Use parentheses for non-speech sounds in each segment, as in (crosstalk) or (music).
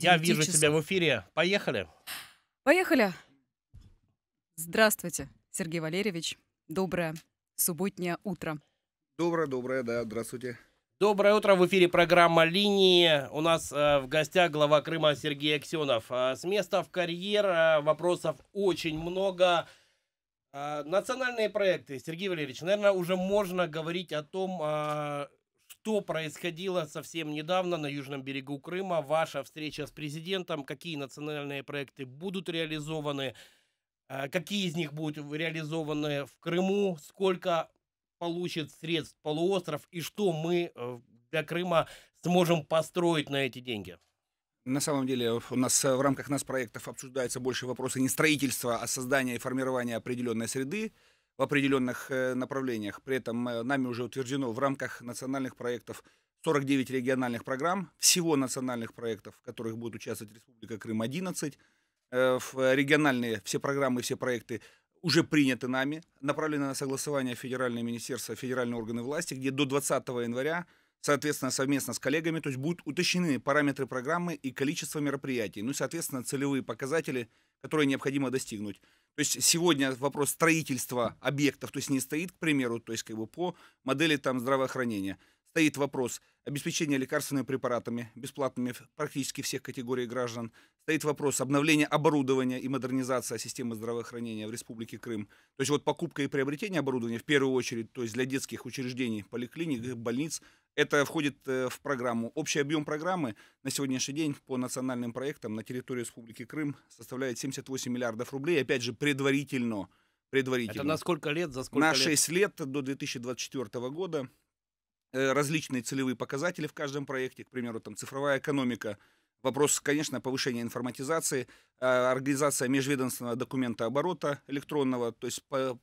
Я вижу часов. тебя в эфире. Поехали. Поехали. Здравствуйте, Сергей Валерьевич. Доброе субботнее утро. Доброе, доброе, да, здравствуйте. Доброе утро, в эфире программа «Линии». У нас э, в гостях глава Крыма Сергей Аксенов. Э, с места в карьер э, вопросов очень много. Э, национальные проекты. Сергей Валерьевич, наверное, уже можно говорить о том, э, что происходило совсем недавно на южном берегу Крыма. Ваша встреча с президентом, какие национальные проекты будут реализованы, э, какие из них будут реализованы в Крыму, сколько получит средств полуостров и что мы э, для Крыма сможем построить на эти деньги? На самом деле у нас э, в рамках нас проектов обсуждаются больше вопросы не строительства, а создания и формирования определенной среды в определенных э, направлениях. При этом нами уже утверждено в рамках национальных проектов 49 региональных программ, всего национальных проектов, в которых будет участвовать Республика Крым 11. В региональные все программы, все проекты уже приняты нами, направлены на согласование федеральное министерство, федеральные органы власти, где до 20 января, соответственно, совместно с коллегами, то есть будут уточнены параметры программы и количество мероприятий, ну и, соответственно, целевые показатели, которые необходимо достигнуть. То есть сегодня вопрос строительства объектов, то есть не стоит, к примеру, то есть как бы по модели там здравоохранения – стоит вопрос обеспечения лекарственными препаратами, бесплатными практически всех категорий граждан. Стоит вопрос обновления оборудования и модернизация системы здравоохранения в Республике Крым. То есть вот покупка и приобретение оборудования в первую очередь, то есть для детских учреждений, поликлиник, больниц, это входит э, в программу. Общий объем программы на сегодняшний день по национальным проектам на территории Республики Крым составляет 78 миллиардов рублей. Опять же, предварительно. предварительно. Это на сколько лет? За сколько на 6 лет? лет до 2024 года. Э, различные целевые показатели в каждом проекте, к примеру, там цифровая экономика, вопрос, конечно, повышения информатизации, а, организация межведомственного документа оборота электронного, то есть э,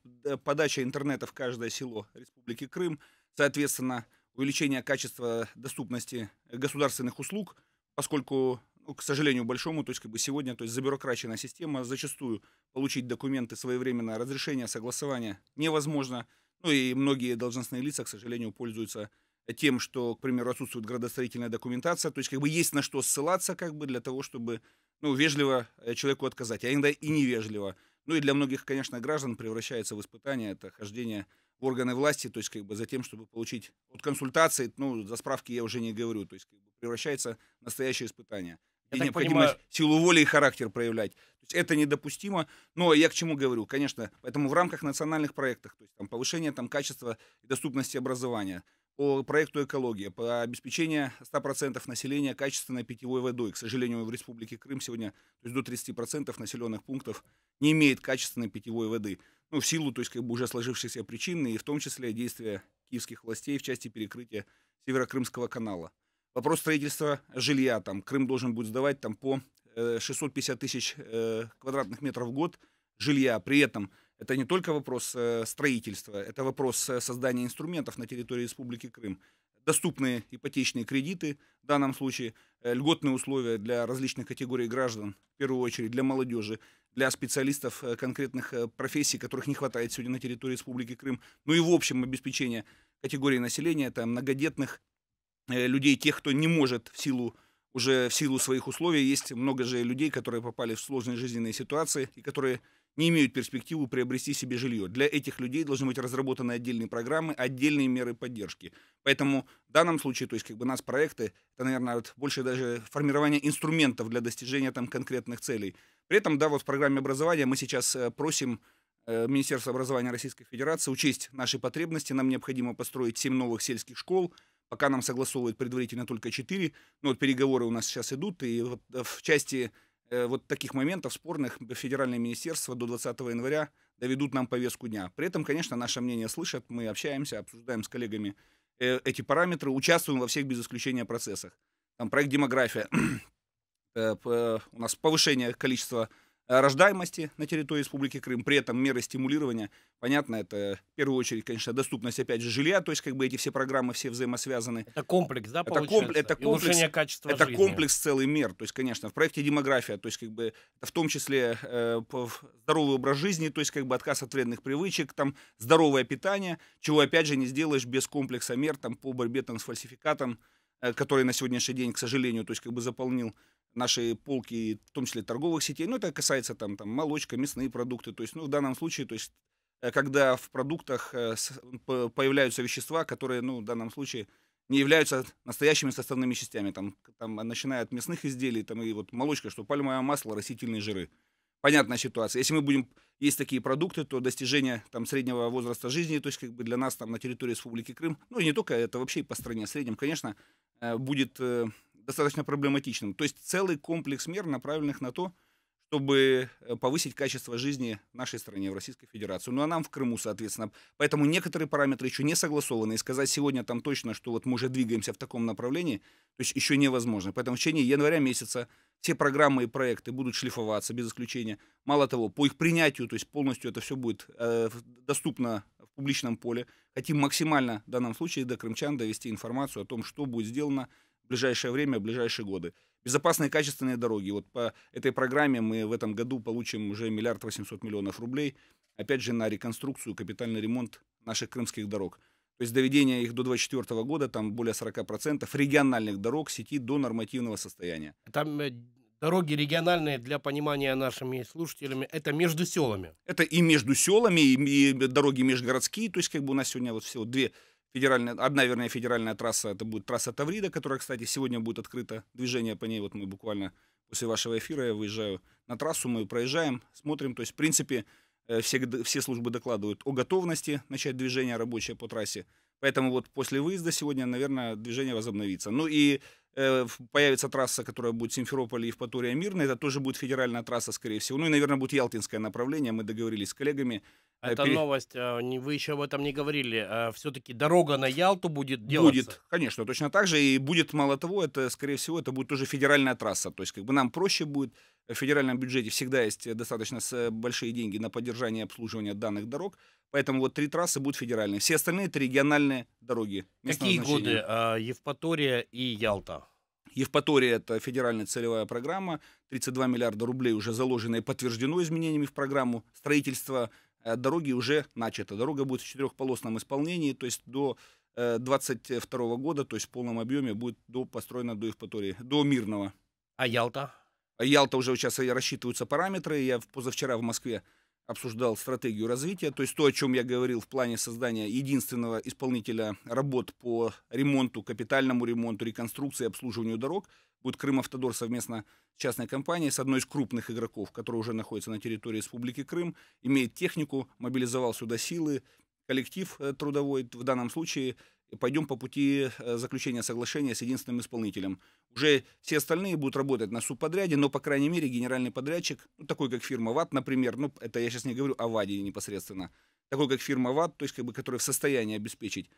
подача интернета в каждое село Республики Крым, соответственно, увеличение качества доступности государственных услуг, поскольку ну, к сожалению, большому, то есть как бы сегодня, то есть забюрокраченная система, зачастую получить документы своевременно, разрешение, согласование невозможно. Ну и многие должностные лица, к сожалению, пользуются тем, что, к примеру, отсутствует градостроительная документация, то есть как бы есть на что ссылаться как бы для того, чтобы ну, вежливо э, человеку отказать, а иногда и невежливо. Ну и для многих, конечно, граждан превращается в испытание это хождение в органы власти, то есть как бы за тем, чтобы получить от консультации, ну, за справки я уже не говорю, то есть как бы превращается в настоящее испытание. И необходимо понимаю... силу воли и характер проявлять. То есть это недопустимо. Но я к чему говорю? Конечно, поэтому в рамках национальных проектов, то есть там повышение там, качества и доступности образования, по проекту «Экология», по обеспечению 100% населения качественной питьевой водой. К сожалению, в Республике Крым сегодня то есть до 30% населенных пунктов не имеет качественной питьевой воды. Ну, в силу, то есть, как бы уже сложившихся причин, и в том числе действия киевских властей в части перекрытия Северокрымского канала. Вопрос строительства жилья. Там Крым должен будет сдавать там, по 650 э, тысяч э, квадратных метров в год жилья. При этом это не только вопрос э, строительства, это вопрос э, создания инструментов на территории Республики Крым. Доступные ипотечные кредиты, в данном случае э, льготные условия для различных категорий граждан, в первую очередь для молодежи, для специалистов конкретных профессий, которых не хватает сегодня на территории Республики Крым, ну и в общем обеспечение категории населения, это многодетных людей, тех, кто не может в силу уже в силу своих условий. Есть много же людей, которые попали в сложные жизненные ситуации и которые не имеют перспективу приобрести себе жилье. Для этих людей должны быть разработаны отдельные программы, отдельные меры поддержки. Поэтому в данном случае, то есть как бы нас проекты, это, наверное, вот больше даже формирование инструментов для достижения там конкретных целей. При этом, да, вот в программе образования мы сейчас э, просим э, Министерство образования Российской Федерации учесть наши потребности. Нам необходимо построить 7 новых сельских школ. Пока нам согласовывают предварительно только 4. Но вот переговоры у нас сейчас идут. И вот в части вот таких моментов спорных федеральное министерство до 20 января доведут нам повестку дня. При этом, конечно, наше мнение слышат, мы общаемся, обсуждаем с коллегами э, эти параметры, участвуем во всех без исключения процессах. Там проект демография, (clears throat) э, у нас повышение количества Э, рождаемости на территории Республики Крым. При этом меры стимулирования, понятно, это в первую очередь, конечно, доступность, опять же, жилья, то есть как бы эти все программы все взаимосвязаны. Это комплекс, да, это, комп, это комплекс, качества это жизни. комплекс целый мер, то есть, конечно, в проекте демография, то есть как бы в том числе э, здоровый образ жизни, то есть как бы отказ от вредных привычек, там здоровое питание, чего опять же не сделаешь без комплекса мер там по борьбе там с фальсификатом, э, который на сегодняшний день, к сожалению, то есть как бы заполнил наши полки, в том числе торговых сетей. Ну, это касается там, там молочка, мясные продукты. То есть, ну, в данном случае, то есть, э, когда в продуктах э, появляются вещества, которые, ну, в данном случае не являются настоящими составными частями, там, там начиная от мясных изделий, там, и вот молочка, что пальмовое масло, растительные жиры. Понятная ситуация. Если мы будем есть такие продукты, то достижение там среднего возраста жизни, то есть как бы для нас там на территории Республики Крым, ну и не только это, вообще и по стране в среднем, конечно, э, будет достаточно проблематичным. То есть целый комплекс мер, направленных на то, чтобы э, повысить качество жизни в нашей стране, в Российской Федерации. Ну а нам в Крыму, соответственно. Поэтому некоторые параметры еще не согласованы. И сказать сегодня там точно, что вот мы уже двигаемся в таком направлении, то есть еще невозможно. Поэтому в течение января месяца все программы и проекты будут шлифоваться без исключения. Мало того, по их принятию, то есть полностью это все будет э, доступно в публичном поле. Хотим максимально в данном случае до крымчан довести информацию о том, что будет сделано в ближайшее время, в ближайшие годы. Безопасные качественные дороги. Вот по этой программе мы в этом году получим уже миллиард восемьсот миллионов рублей, опять же, на реконструкцию, капитальный ремонт наших крымских дорог. То есть доведение их до 2024 года, там более 40% региональных дорог сети до нормативного состояния. Там э, дороги региональные, для понимания нашими слушателями, это между селами. Это и между селами, и, и дороги межгородские, то есть как бы у нас сегодня вот всего две федеральная, одна, вернее, федеральная трасса, это будет трасса Таврида, которая, кстати, сегодня будет открыто движение по ней. Вот мы буквально после вашего эфира я выезжаю на трассу, мы проезжаем, смотрим. То есть, в принципе, э, все, все службы докладывают о готовности начать движение рабочее по трассе. Поэтому вот после выезда сегодня, наверное, движение возобновится. Ну и э, появится трасса, которая будет Симферополь, Евпатория, Мирная. Это тоже будет федеральная трасса, скорее всего. Ну и, наверное, будет Ялтинское направление. Мы договорились с коллегами это пере... новость, а, вы еще об этом не говорили. А, Все-таки дорога на Ялту будет делаться? Будет, конечно, точно так же. И будет, мало того, это, скорее всего, это будет уже федеральная трасса. То есть, как бы нам проще будет. В федеральном бюджете всегда есть достаточно большие деньги на поддержание и обслуживание данных дорог. Поэтому вот три трассы будут федеральные. Все остальные это региональные дороги. Какие годы? Евпатория и Ялта? Евпатория – это федеральная целевая программа, 32 миллиарда рублей уже заложено и подтверждено изменениями в программу. Строительство Э, дороги уже начато. Дорога будет в четырехполосном исполнении, то есть до 22 э, года, то есть в полном объеме будет до, построена до Евпатории, до Мирного. А Ялта? А Ялта уже сейчас рассчитываются параметры. Я позавчера в Москве обсуждал стратегию развития, то есть то, о чем я говорил в плане создания единственного исполнителя работ по ремонту, капитальному ремонту, реконструкции, обслуживанию дорог, будет Крым-Автодор совместно с частной компанией, с одной из крупных игроков, которая уже находится на территории Республики Крым, имеет технику, мобилизовал сюда силы, коллектив э, трудовой в данном случае пойдем по пути э, заключения соглашения с единственным исполнителем. Уже все остальные будут работать на субподряде, но, по крайней мере, генеральный подрядчик, ну, такой как фирма ВАТ, например, ну, это я сейчас не говорю о ВАДе непосредственно, такой как фирма ВАТ, то есть, как бы, который в состоянии обеспечить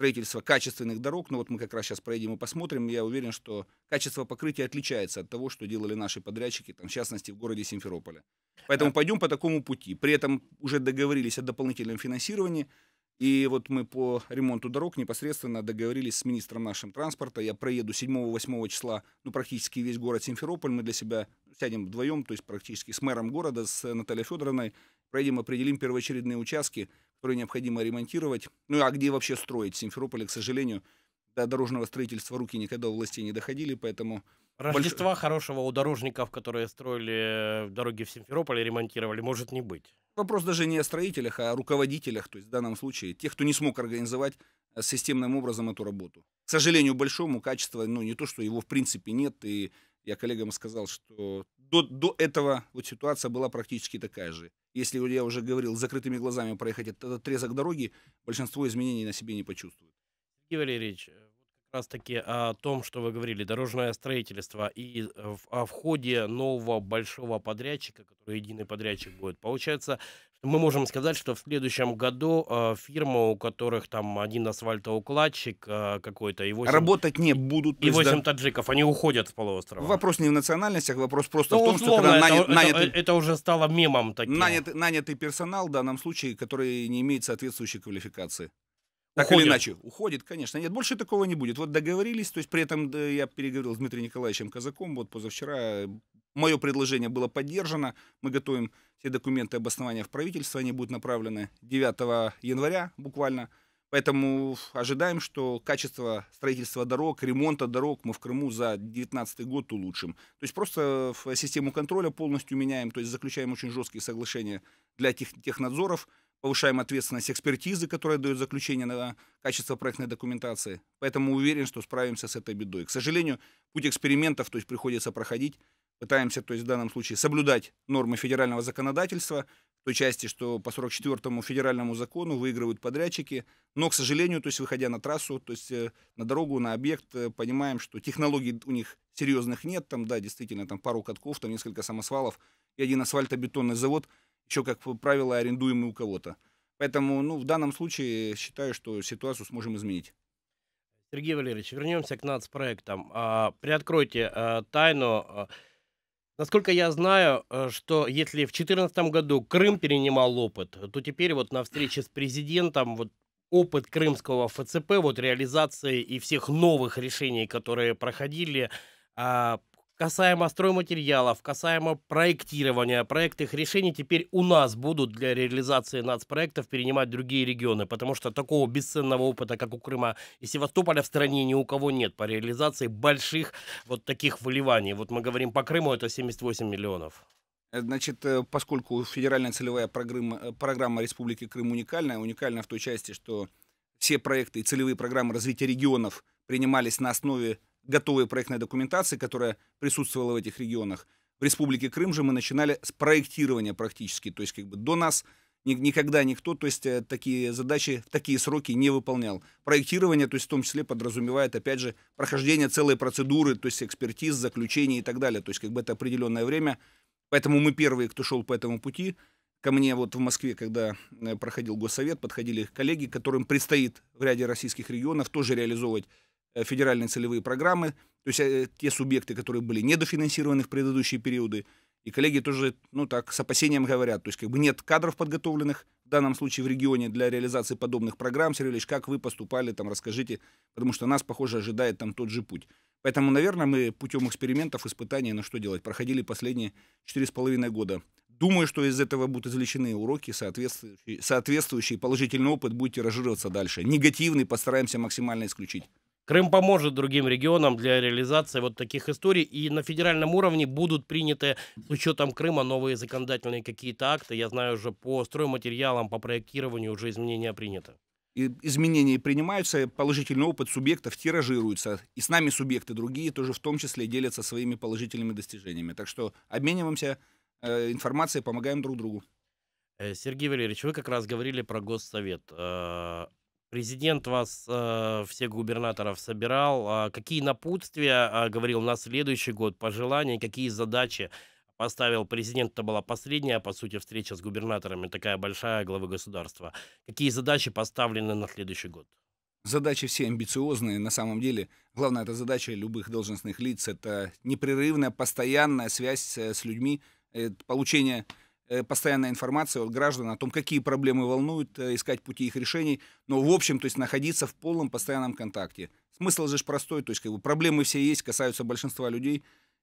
строительство качественных дорог, ну вот мы как раз сейчас проедем и посмотрим, я уверен, что качество покрытия отличается от того, что делали наши подрядчики, там, в частности, в городе Симферополе. Поэтому пойдем по такому пути. При этом уже договорились о дополнительном финансировании, и вот мы по ремонту дорог непосредственно договорились с министром нашим транспорта. Я проеду 7-8 числа, ну, практически весь город Симферополь. Мы для себя сядем вдвоем, то есть практически с мэром города, с Натальей Федоровной. Проедем, определим первоочередные участки, которые необходимо ремонтировать. Ну, а где вообще строить? В Симферополе, к сожалению, до дорожного строительства руки никогда у властей не доходили, поэтому... Рождества Больш... хорошего у дорожников, которые строили дороги в Симферополе, ремонтировали, может не быть. Вопрос даже не о строителях, а о руководителях, то есть в данном случае тех, кто не смог организовать э, системным образом эту работу. К сожалению, большому качества, ну не то, что его в принципе нет, и я коллегам сказал, что до, до этого вот ситуация была практически такая же. Если я уже говорил, закрытыми глазами проехать этот отрезок дороги, большинство изменений на себе не почувствует. Сергей Валерьевич, э, раз таки о том, что вы говорили, дорожное строительство и э, о входе нового большого подрядчика, который единый подрядчик будет. Получается, мы можем сказать, что в следующем году э, фирмы, у которых там один асфальтоукладчик э, какой-то и 8... Работать не будут. И 8 да. таджиков, они уходят с полуострова. Вопрос не в национальностях, вопрос просто ну, в том, условно, что это, нанят, это, нанятый, это уже стало мемом таким. Нанятый, нанятый персонал в данном случае, который не имеет соответствующей квалификации. Так уходит. или иначе, уходит, конечно. Нет, больше такого не будет. Вот договорились, то есть при этом да, я переговорил с Дмитрием Николаевичем Казаком, вот позавчера мое предложение было поддержано, мы готовим все документы обоснования в правительство, они будут направлены 9 января буквально. Поэтому ожидаем, что качество строительства дорог, ремонта дорог мы в Крыму за 2019 год улучшим. То есть просто систему контроля полностью меняем, то есть заключаем очень жесткие соглашения для тех, технадзоров, повышаем ответственность экспертизы, которая дает заключение на качество проектной документации. Поэтому уверен, что справимся с этой бедой. К сожалению, путь экспериментов то есть, приходится проходить. Пытаемся, то есть в данном случае, соблюдать нормы федерального законодательства, в той части, что по 44-му федеральному закону выигрывают подрядчики. Но, к сожалению, то есть выходя на трассу, то есть э, на дорогу, на объект, э, понимаем, что технологий у них серьезных нет. Там, да, действительно, там пару катков, там несколько самосвалов и один асфальтобетонный завод, еще, как правило, арендуемый у кого-то. Поэтому, ну, в данном случае считаю, что ситуацию сможем изменить. Сергей Валерьевич, вернемся к нацпроектам. А, приоткройте а, тайну. А, Насколько я знаю, э, что если в 2014 году Крым перенимал опыт, то теперь вот на встрече с президентом вот опыт крымского ФЦП, вот реализации и всех новых решений, которые проходили, а, Касаемо стройматериалов, касаемо проектирования, проектных решений теперь у нас будут для реализации нацпроектов перенимать другие регионы, потому что такого бесценного опыта, как у Крыма и Севастополя в стране ни у кого нет по реализации больших вот таких выливаний. Вот мы говорим по Крыму, это 78 миллионов. Э, значит, э, поскольку федеральная целевая программа, э, программа Республики Крым уникальная, уникальна в той части, что все проекты и целевые программы развития регионов принимались на основе готовой проектной документации, которая присутствовала в этих регионах. В Республике Крым же мы начинали с проектирования практически, то есть как бы до нас никогда никто, то есть э, такие задачи в такие сроки не выполнял. Проектирование, то есть в том числе подразумевает, опять же, прохождение целой процедуры, то есть экспертиз, заключений и так далее, то есть как бы это определенное время. Поэтому мы первые, кто шел по этому пути. Ко мне вот в Москве, когда э, проходил госсовет, подходили коллеги, которым предстоит в ряде российских регионов тоже реализовывать федеральные целевые программы, то есть э, те субъекты, которые были недофинансированы в предыдущие периоды. И коллеги тоже, ну так, с опасением говорят, то есть как бы нет кадров подготовленных, в данном случае в регионе, для реализации подобных программ. Сергей Ильич, как вы поступали, там, расскажите, потому что нас, похоже, ожидает там тот же путь. Поэтому, наверное, мы путем экспериментов, испытаний, на что делать, проходили последние четыре с половиной года. Думаю, что из этого будут извлечены уроки, соответствующий, соответствующий положительный опыт будет тиражироваться дальше. Негативный постараемся максимально исключить. Крым поможет другим регионам для реализации вот таких историй. И на федеральном уровне будут приняты с учетом Крыма новые законодательные какие-то акты. Я знаю уже по стройматериалам, по проектированию уже изменения приняты. Изменения принимаются, положительный опыт субъектов тиражируется. И с нами субъекты другие тоже в том числе делятся своими положительными достижениями. Так что обмениваемся э, информацией, помогаем друг другу. Э, Сергей Валерьевич, вы как раз говорили про Госсовет. Э, Президент вас, э, всех губернаторов собирал. Э, какие напутствия э, говорил на следующий год, пожелания, какие задачи поставил президент? Это была последняя, по сути, встреча с губернаторами, такая большая главы государства. Какие задачи поставлены на следующий год? Задачи все амбициозные. На самом деле, главная эта задача любых должностных лиц – это непрерывная, постоянная связь с людьми, э, получение Э, постоянная информация от граждан о том, какие проблемы волнуют, э, искать пути их решений, но в общем, то есть находиться в полном постоянном контакте. Смысл же простой, то есть как бы проблемы все есть, касаются большинства людей,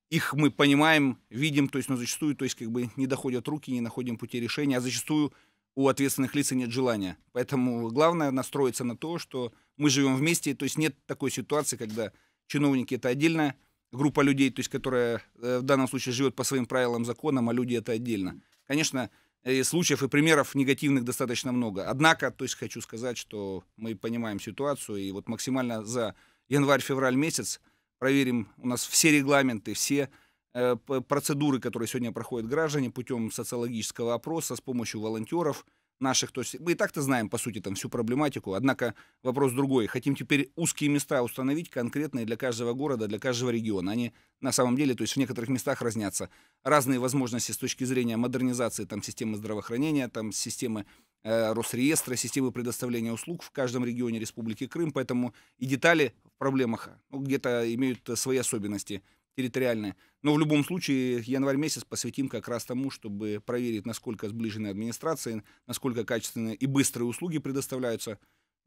их мы понимаем, видим, то есть, но зачастую, то есть как бы не доходят руки, не находим пути решения, а зачастую у ответственных лиц нет желания. Поэтому главное настроиться на то, что мы живем вместе, то есть нет такой ситуации, когда чиновники это отдельная группа людей, то есть которая э, в данном случае живет по своим правилам, законам, а люди это отдельно. Конечно, э, случаев и примеров негативных достаточно много. Однако, то есть хочу сказать, что мы понимаем ситуацию, и вот максимально за январь-февраль месяц проверим у нас все регламенты, все э, процедуры, которые сегодня проходят граждане путем социологического опроса с помощью волонтеров – наших, то есть мы и так-то знаем, по сути, там всю проблематику, однако вопрос другой. Хотим теперь узкие места установить конкретные для каждого города, для каждого региона. Они на самом деле, то есть в некоторых местах разнятся. Разные возможности с точки зрения модернизации там, системы здравоохранения, там, системы э, Росреестра, системы предоставления услуг в каждом регионе Республики Крым, поэтому и детали в проблемах ну, где-то имеют свои особенности территориальные. Но в любом случае январь месяц посвятим как раз тому, чтобы проверить, насколько сближены администрации, насколько качественные и быстрые услуги предоставляются.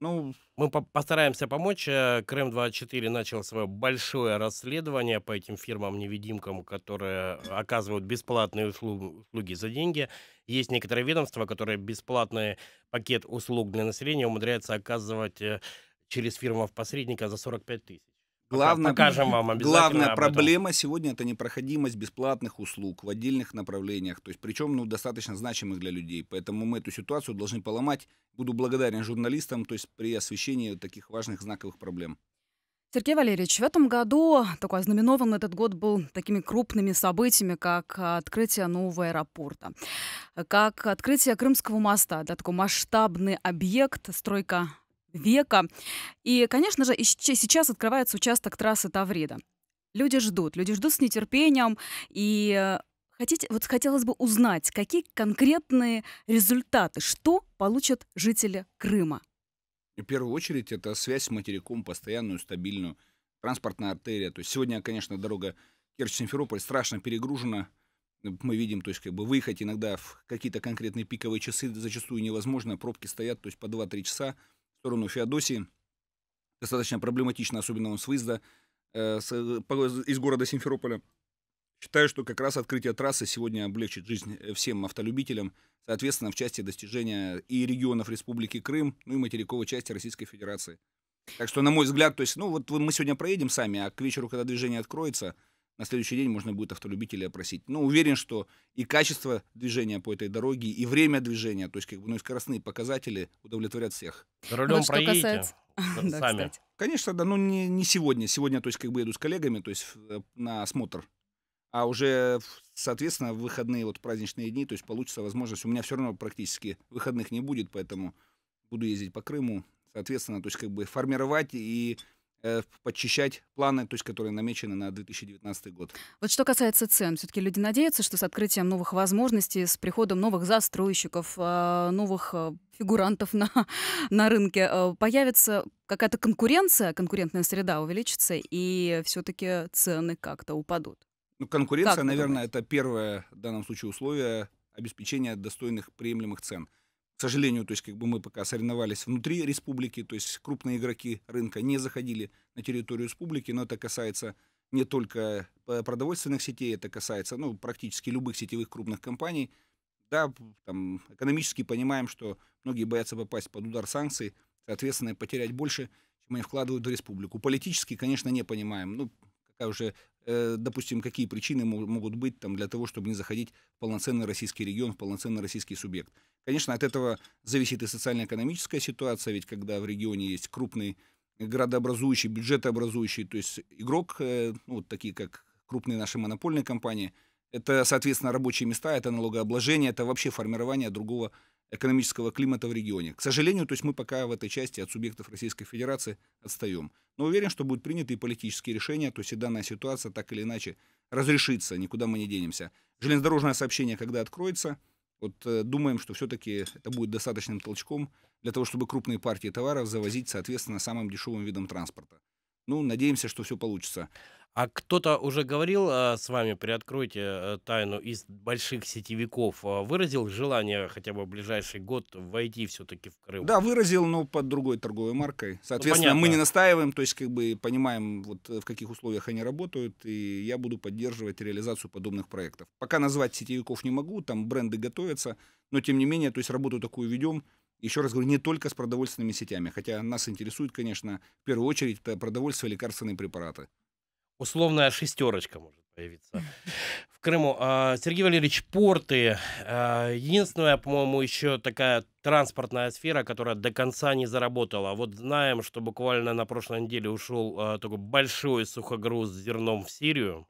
Ну, Мы по- постараемся помочь. Э, Крым-24 начал свое большое расследование по этим фирмам-невидимкам, которые оказывают бесплатные услу- услуги за деньги. Есть некоторые ведомства, которые бесплатный пакет услуг для населения умудряются оказывать э, через фирмов-посредника за 45 тысяч. Главное- покажем вам обязательно Главная проблема сегодня это непроходимость бесплатных услуг в отдельных направлениях, то есть причем ну, достаточно значимых для людей. Поэтому мы эту ситуацию должны поломать. Буду благодарен журналистам, то есть при освещении таких важных знаковых проблем. Сергей Валерьевич, в этом году такой ознаменован этот год был такими крупными событиями, как открытие нового аэропорта, как открытие Крымского моста, да, такой масштабный объект, стройка века. И, конечно же, сейчас открывается участок трассы Таврида. Люди ждут, люди ждут с нетерпением. И э, хотите, вот хотелось бы узнать, какие конкретные результаты, что получат жители Крыма. В первую очередь это связь с материком, постоянную, стабильную, транспортная артерия. То есть сегодня, конечно, дорога Керчь-Симферополь страшно перегружена. Мы видим, то есть как бы выехать иногда в какие-то конкретные пиковые часы зачастую невозможно, пробки стоят, то есть по 2-3 часа сторону Феодосии. Достаточно проблематично, особенно он с выезда э, с- из города Симферополя. Считаю, что как раз открытие трассы сегодня облегчит жизнь э, всем автолюбителям, соответственно, в части достижения и регионов Республики Крым, ну и материковой части Российской Федерации. Так что, на мой взгляд, то есть, ну вот мы сегодня проедем сами, а к вечеру, когда движение откроется, на следующий день можно будет автолюбителей опросить. Ну, уверен, что и качество движения по этой дороге, и время движения, то есть, как бы, ну, и скоростные показатели удовлетворят всех. За рулем Вот проедете касается- (laughs) Да, сами. кстати. Конечно, да, но не, не сегодня. Сегодня, то есть, как бы еду с коллегами, то есть, на осмотр. А уже, соответственно, в выходные вот праздничные дни, то есть, получится возможность. У меня все равно практически выходных не будет, поэтому буду ездить по Крыму. Соответственно, то есть, как бы формировать и подчищать планы, то есть, которые намечены на 2019 год. Вот что касается цен, все-таки люди надеются, что с открытием новых возможностей, с приходом новых застройщиков, а, новых а, фигурантов (laughs) на, на рынке появится какая-то конкуренция, конкурентная среда увеличится, и все-таки цены как-то упадут. Ну, конкуренция, Как наверное, это первое в данном случае условие обеспечения достойных приемлемых цен. К сожалению, то есть как бы мы пока соревновались внутри республики, то есть крупные игроки рынка не заходили на территорию республики, но это касается не только э, продовольственных сетей, это касается ну, практически любых сетевых крупных компаний. Да, там, экономически понимаем, что многие боятся попасть под удар санкций, соответственно, потерять больше, чем они вкладывают в республику. Политически, конечно, не понимаем. Ну, какая уже, допустим, какие причины мо- могут быть там, для того, чтобы не заходить в полноценный российский регион, в полноценный российский субъект. Конечно, от этого зависит и социально-экономическая ситуация, ведь когда в регионе есть крупный градообразующий, бюджетообразующий, то есть игрок, э, ну, вот такие как крупные наши монопольные компании, это, соответственно, рабочие места, это налогообложение, это вообще формирование другого экономического климата в регионе. К сожалению, то есть мы пока в этой части от субъектов Российской Федерации отстаем. Но уверен, что будут приняты и политические решения, то есть и данная ситуация так или иначе разрешится, никуда мы не денемся. Железнодорожное сообщение, когда откроется, вот э, думаем, что все-таки это будет достаточным толчком для того, чтобы крупные партии товаров завозить, соответственно, самым дешевым видом транспорта. Ну, надеемся, что все получится. А кто-то уже говорил э, с вами, приоткройте э, тайну, из больших сетевиков э, выразил желание хотя бы в ближайший год войти все-таки в Крым? Да, выразил, но под другой торговой маркой. Соответственно, мы понятно. не настаиваем, то есть как бы понимаем, вот э, в каких условиях они работают, и я буду поддерживать реализацию подобных проектов. Пока назвать сетевиков не могу, там бренды готовятся, но тем не менее, то есть работу такую ведем. Еще раз говорю, не только с продовольственными сетями, хотя нас интересует, конечно, в первую очередь это продовольствие и лекарственные препараты. Условная шестерочка может появиться в Крыму. А, Сергей Валерьевич, порты. а, Единственная, по-моему, еще такая транспортная сфера, которая до конца не заработала. Вот знаем, что буквально на прошлой неделе ушел а, такой большой сухогруз с зерном в Сирию.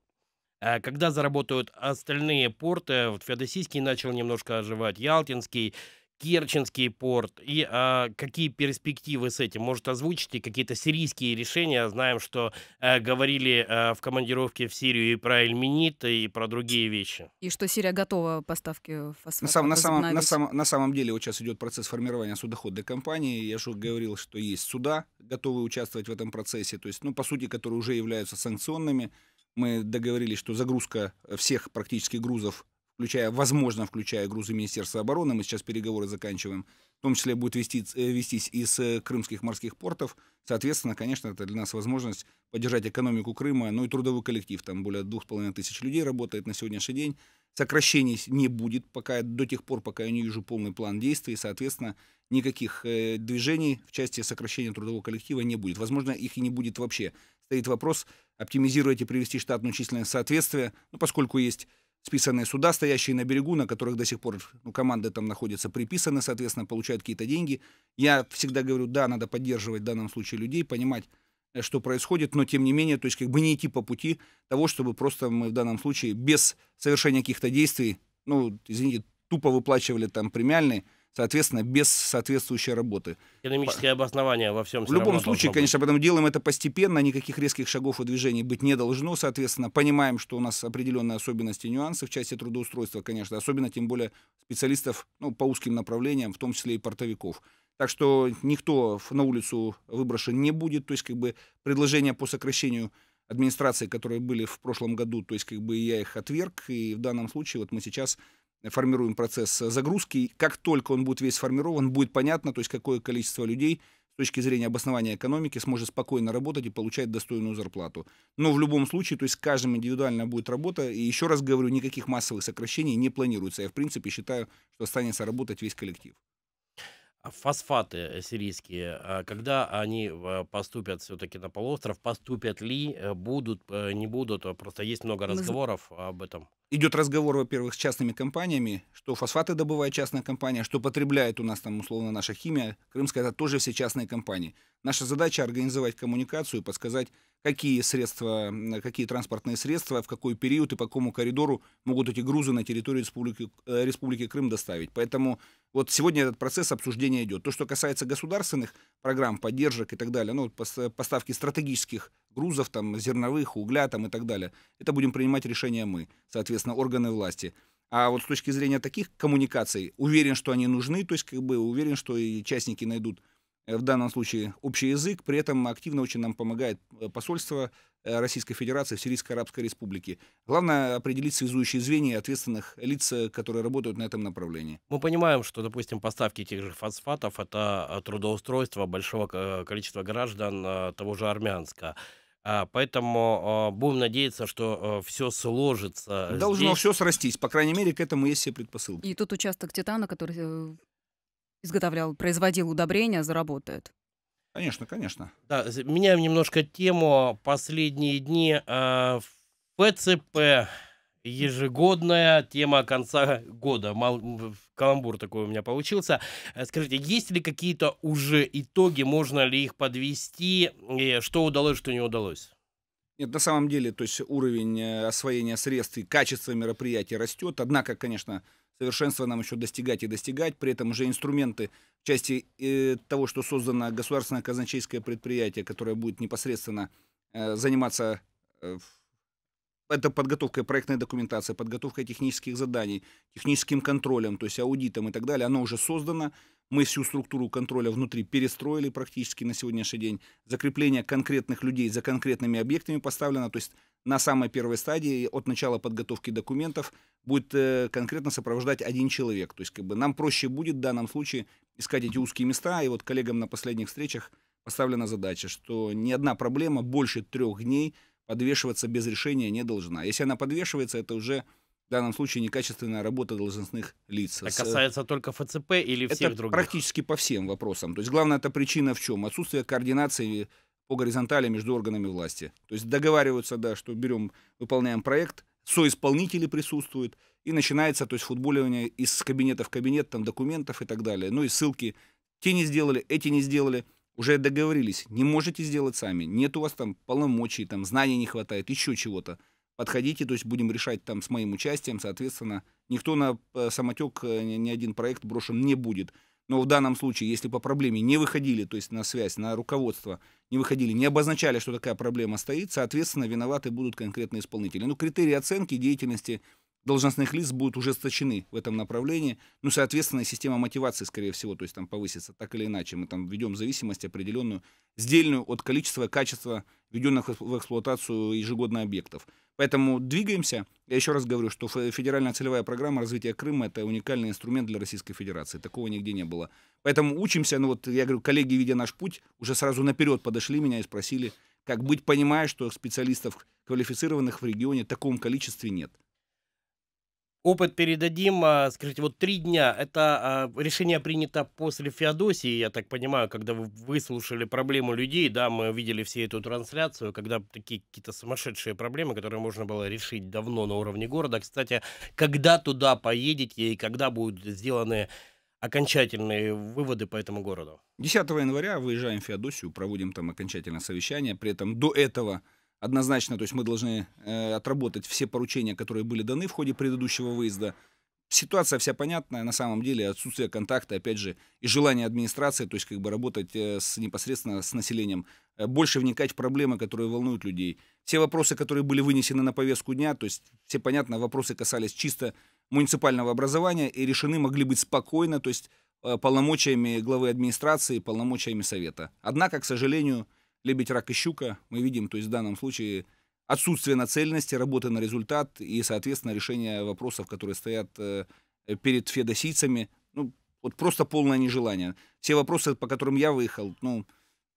Когда заработают остальные порты, вот Феодосийский начал немножко оживать, Ялтинский, Керченский порт. И а, какие перспективы с этим? Может, озвучите какие-то сирийские решения? Знаем, что э, говорили э, в командировке в Сирию и про Эльминит, и про другие вещи. И что Сирия готова поставки На, фосфата сам- на самом, на, возобновить. самом, на самом деле вот сейчас идет процесс формирования судоходной компании. Я же говорил, что есть суда, готовые участвовать в этом процессе, то есть, ну, по сути, которые уже являются санкционными. Мы договорились, что загрузка всех практически грузов, включая, возможно, включая грузы Министерства обороны, мы сейчас переговоры заканчиваем, в том числе будет вести, э, вестись из э, крымских морских портов. Соответственно, конечно, это для нас возможность поддержать экономику Крыма, ну и трудовой коллектив. Там более двух с половиной тысяч людей работает на сегодняшний день. Сокращений не будет пока, до тех пор, пока я не вижу полный план действий. Соответственно, никаких э, движений в части сокращения трудового коллектива не будет. Возможно, их и не будет вообще. Стоит вопрос оптимизировать и привести штатную численность в соответствие, ну, поскольку есть списанные суда, стоящие на берегу, на которых до сих пор ну, команды там находятся приписаны, соответственно, получают какие-то деньги. Я всегда говорю, да, надо поддерживать в данном случае людей, понимать, э, что происходит, но тем не менее, то есть как бы не идти по пути того, чтобы просто мы в данном случае без совершения каких-то действий, ну, извините, тупо выплачивали там премиальные, соответственно, без соответствующей работы. Экономическое обоснование во всем. В любом случае, конечно, поэтому делаем это постепенно, никаких резких шагов и движений быть не должно, соответственно, понимаем, что у нас определенные особенности и нюансы в части трудоустройства, конечно, особенно тем более специалистов ну, по узким направлениям, в том числе и портовиков. Так что никто на улицу выброшен не будет, то есть как бы предложения по сокращению администрации, которые были в прошлом году, то есть как бы я их отверг, и в данном случае вот мы сейчас формируем процесс загрузки. Как только он будет весь сформирован, будет понятно, то есть какое количество людей с точки зрения обоснования экономики сможет спокойно работать и получать достойную зарплату. Но в любом случае, то есть каждым индивидуально будет работа. И еще раз говорю, никаких массовых сокращений не планируется. Я, в принципе, считаю, что останется работать весь коллектив. А фосфаты э, сирийские, а когда они поступят все-таки на полуостров, поступят ли, э, будут, э, не будут? Просто есть много разговоров об этом. Идет разговор, во-первых, с частными компаниями, что фосфаты добывает частная компания, что потребляет у нас там условно наша химия. Крымская это тоже все частные компании. Наша задача организовать коммуникацию, подсказать, какие средства, какие транспортные средства, в какой период и по какому коридору могут эти грузы на территорию Республики, э, Республики Крым доставить. Поэтому вот сегодня этот процесс обсуждения идет. То, что касается государственных программ, поддержек и так далее, ну, поставки стратегических грузов, там, зерновых, угля там, и так далее, это будем принимать решения мы, соответственно, органы власти. А вот с точки зрения таких коммуникаций, уверен, что они нужны, то есть как бы уверен, что и частники найдут Э, в данном случае общий язык, при этом активно очень нам помогает э, посольство э, Российской Федерации в Сирийской Арабской Республике. Главное определить связующие звенья ответственных лиц, которые работают на этом направлении. Мы понимаем, что, допустим, поставки тех же фосфатов – это трудоустройство большого количества граждан того же Армянска. А, поэтому будем надеяться, что все сложится. Должно здесь. все срастись. По крайней мере, к этому есть все предпосылки. И тут участок Титана, который изготовлял, производил удобрения, заработает. Конечно, конечно. Да, меняем немножко тему. Последние дни э, ФЦП ежегодная тема конца года. Мал, каламбур такой у меня получился. Э, скажите, есть ли какие-то уже итоги, можно ли их подвести, и что удалось, что не удалось? Нет, на самом деле, то есть уровень э, освоения средств и качество мероприятий растет. Однако, конечно, совершенства нам еще достигать и достигать. При этом уже инструменты в части э, того, что создано государственное казначейское предприятие, которое будет непосредственно заниматься это подготовкой проектной документации, подготовкой технических заданий, техническим контролем, то есть аудитом и так далее, оно уже создано. Мы всю структуру контроля внутри перестроили практически на сегодняшний день. Закрепление конкретных людей за конкретными объектами поставлено. То есть на самой первой стадии от начала подготовки документов будет э, конкретно сопровождать один человек. То есть как бы нам проще будет в данном случае искать эти узкие места. И вот коллегам на последних встречах поставлена задача, что ни одна проблема больше трех дней подвешиваться без решения не должна. Если она подвешивается, это уже в данном случае некачественная работа должностных лиц. Это касается только ФЦП или всех это других? практически по всем вопросам. То есть главная эта причина в чем? Отсутствие координации по горизонтали между органами власти. То есть договариваются, да, что берем, выполняем проект, соисполнители присутствуют, и начинается, то есть футболивание из кабинета в кабинет, там документов и так далее. Ну и ссылки. Те не сделали, эти не сделали. Уже договорились, не можете сделать сами, нет у вас там полномочий, там знаний не хватает, еще чего-то подходите, то есть будем решать там с моим участием, соответственно, никто на э, самотек э, ни один проект брошен не будет. Но в данном случае, если по проблеме не выходили, то есть на связь, на руководство не выходили, не обозначали, что такая проблема стоит, соответственно, виноваты будут конкретные исполнители. Ну, критерии оценки деятельности должностных лиц будут ужесточены в этом направлении. Ну, соответственно, система мотивации, скорее всего, то есть там повысится так или иначе. Мы там введем зависимость определенную, сдельную от количества и качества введенных в эксплуатацию ежегодно объектов. Поэтому двигаемся. Я еще раз говорю, что федеральная целевая программа развития Крыма — это уникальный инструмент для Российской Федерации. Такого нигде не было. Поэтому учимся. Ну вот я говорю, коллеги, видя наш путь, уже сразу наперед подошли меня и спросили, как быть, понимая, что специалистов квалифицированных в регионе в таком количестве нет. Опыт передадим. А, скажите, вот три дня, это а, решение принято после Феодосии, я так понимаю, когда вы выслушали проблему людей, да, мы видели все эту трансляцию, когда такие какие-то сумасшедшие проблемы, которые можно было решить давно на уровне города. Кстати, когда туда поедете и когда будут сделаны окончательные выводы по этому городу? 10 января выезжаем в Феодосию, проводим там окончательное совещание. При этом до этого однозначно, то есть мы должны э, отработать все поручения, которые были даны в ходе предыдущего выезда. Ситуация вся понятная, на самом деле отсутствие контакта, опять же, и желание администрации, то есть как бы работать э, с, непосредственно с населением, э, больше вникать в проблемы, которые волнуют людей. Все вопросы, которые были вынесены на повестку дня, то есть все понятно, вопросы касались чисто муниципального образования и решены могли быть спокойно, то есть э, полномочиями главы администрации, полномочиями совета. Однако, к сожалению, лебедь, рак и щука, мы видим, то есть в данном случае отсутствие нацеленности, работы на результат и, соответственно, решение вопросов, которые стоят э, перед федосийцами, ну, вот просто полное нежелание. Все вопросы, по которым я выехал, ну,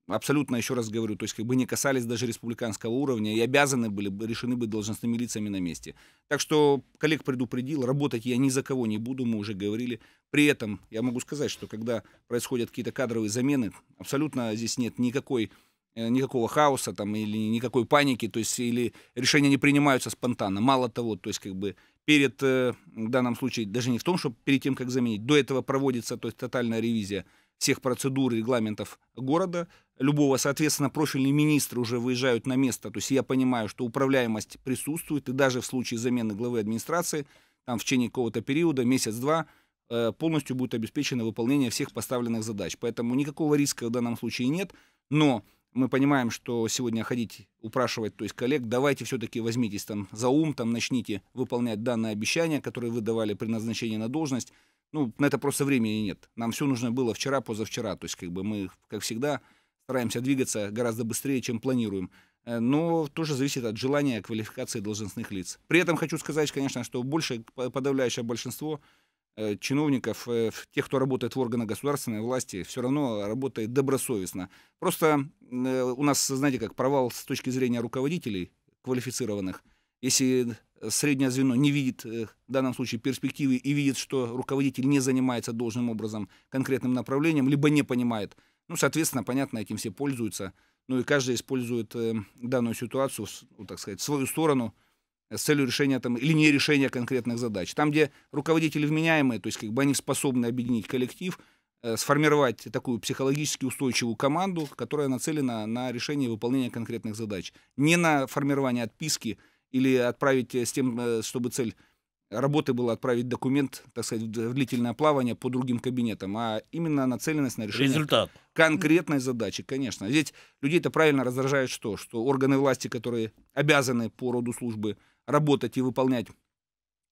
абсолютно, еще раз говорю, то есть как бы не касались даже республиканского уровня и обязаны были бы решены быть должностными лицами на месте. Так что коллег предупредил, работать я ни за кого не буду, мы уже говорили. При этом я могу сказать, что когда происходят какие-то кадровые замены, абсолютно здесь нет никакой никакого хаоса там или никакой паники, то есть или решения не принимаются спонтанно. Мало того, то есть как бы перед, э, в данном случае, даже не в том, что перед тем, как заменить, до этого проводится то есть тотальная ревизия всех процедур, регламентов города, любого, соответственно, профильные министры уже выезжают на место, то есть я понимаю, что управляемость присутствует, и даже в случае замены главы администрации, там в течение какого-то периода, месяц-два, э, полностью будет обеспечено выполнение всех поставленных задач. Поэтому никакого риска в данном случае нет, но мы понимаем, что сегодня ходить, упрашивать, то есть коллег, давайте все-таки возьмитесь там за ум, там начните выполнять данные обещания, которые вы давали при назначении на должность. Ну, на это просто времени нет. Нам все нужно было вчера, позавчера. То есть, как бы мы, как всегда, стараемся двигаться гораздо быстрее, чем планируем. Э, но тоже зависит от желания квалификации должностных лиц. При этом хочу сказать, конечно, что больше, подавляющее большинство чиновников, э, тех, кто работает в органах государственной власти, все равно работает добросовестно. Просто э, у нас, знаете, как провал с точки зрения руководителей квалифицированных. Если среднее звено не видит в данном случае перспективы и видит, что руководитель не занимается должным образом конкретным направлением, либо не понимает, ну, соответственно, понятно, этим все пользуются. Ну и каждый использует данную ситуацию, ну, так сказать, в свою сторону – с целью решения там, или не решения конкретных задач. Там, где руководители вменяемые, то есть как бы они способны объединить коллектив, э, сформировать такую психологически устойчивую команду, которая нацелена на решение и выполнение конкретных задач. Не на формирование отписки или отправить с тем, э, чтобы цель работы была отправить документ, так сказать, в длительное плавание по другим кабинетам, а именно нацеленность на решение Результат. конкретной задачи, конечно. Здесь людей это правильно раздражает что? Что органы власти, которые обязаны по роду службы работать и выполнять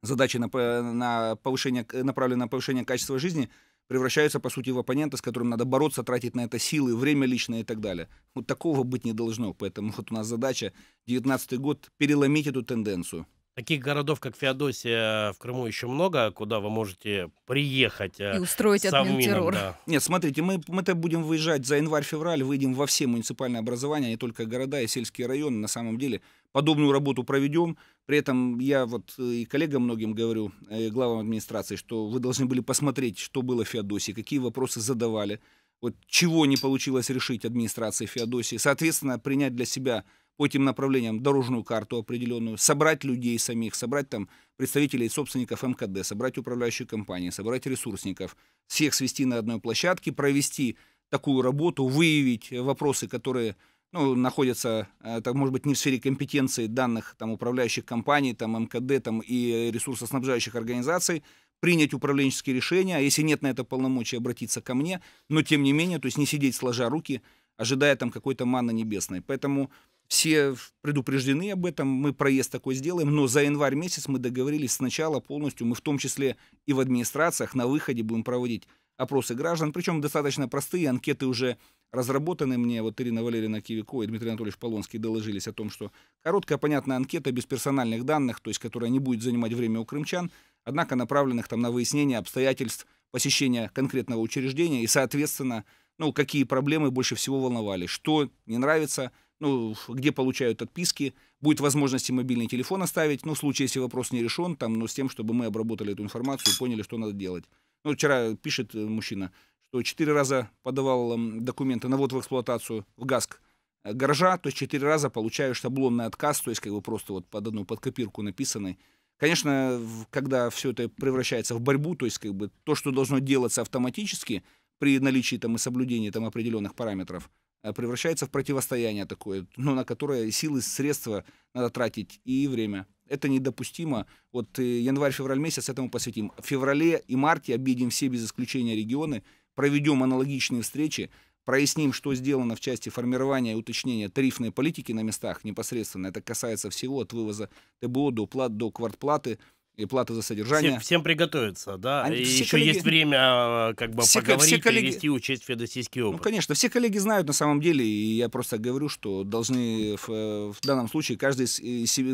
задачи на, на повышение, направленные на повышение качества жизни, превращаются, по сути, в оппонента, с которым надо бороться, тратить на это силы, время личное и так далее. Вот такого быть не должно. Поэтому вот у нас задача 19 год переломить эту тенденцию. Таких городов, как Феодосия, в Крыму еще много, куда вы можете приехать. Э, и устроить админтеррор. Да. Нет, смотрите, мы, мы-то будем выезжать за январь-февраль, выйдем во все муниципальные образования, не только города и сельские районы. На самом деле подобную работу проведем. При этом я вот э, и коллегам многим говорю, э, главам администрации, что вы должны были посмотреть, что было в Феодосии, какие вопросы задавали, вот чего не получилось решить администрации Феодосии. Соответственно, принять для себя по этим направлениям дорожную карту определенную, собрать людей самих, собрать там представителей собственников МКД, собрать управляющие компании, собрать ресурсников, всех свести на одной площадке, провести такую работу, выявить вопросы, которые ну, находятся, это может быть не в сфере компетенции данных там, управляющих компаний, там, МКД там, и ресурсоснабжающих организаций, принять управленческие решения, а если нет на это полномочий, обратиться ко мне, но тем не менее, то есть не сидеть сложа руки, ожидая там какой-то манны небесной. Поэтому все предупреждены об этом, мы проезд такой сделаем, но за январь месяц мы договорились сначала полностью, мы в том числе и в администрациях на выходе будем проводить опросы граждан, причем достаточно простые, анкеты уже разработаны. Мне, вот Ирина Валерьевна Кивико и Дмитрий Анатольевич Полонский доложились о том, что короткая, понятная анкета без персональных данных, то есть которая не будет занимать время у крымчан, однако направленных там на выяснение обстоятельств посещения конкретного учреждения. И, соответственно, ну, какие проблемы больше всего волновали, что не нравится, ну, где получают отписки, будет возможность и мобильный телефон оставить, ну, в случае, если вопрос не решен, там, ну, с тем, чтобы мы обработали эту информацию и поняли, что надо делать. Ну, вчера пишет э, мужчина, что четыре раза подавал документы на ввод в эксплуатацию в ГАСК э, гаража, то есть четыре раза получаю шаблонный отказ, то есть как бы просто вот под одну, под копирку написанный. Конечно, когда все это превращается в борьбу, то есть как бы то, что должно делаться автоматически при наличии там и соблюдении там определенных параметров, Э, превращается в противостояние такое, ну, на которое силы, средства надо тратить и время. Это недопустимо. Вот э, январь-февраль месяц этому посвятим. В феврале и марте объедем все без исключения регионы, проведем аналогичные встречи, проясним, что сделано в части формирования и уточнения тарифной политики на местах непосредственно. Это касается всего от вывоза ТБО до, плат, до квартплаты и плата за содержание. Всем, всем приготовиться, да. Они, и еще коллеги... есть время а, как бы все, поговорить, все коллеги... перевести, учесть федосийский опыт. Ну, конечно, все коллеги знают на самом деле, и я просто говорю, что должны в, в данном случае каждый,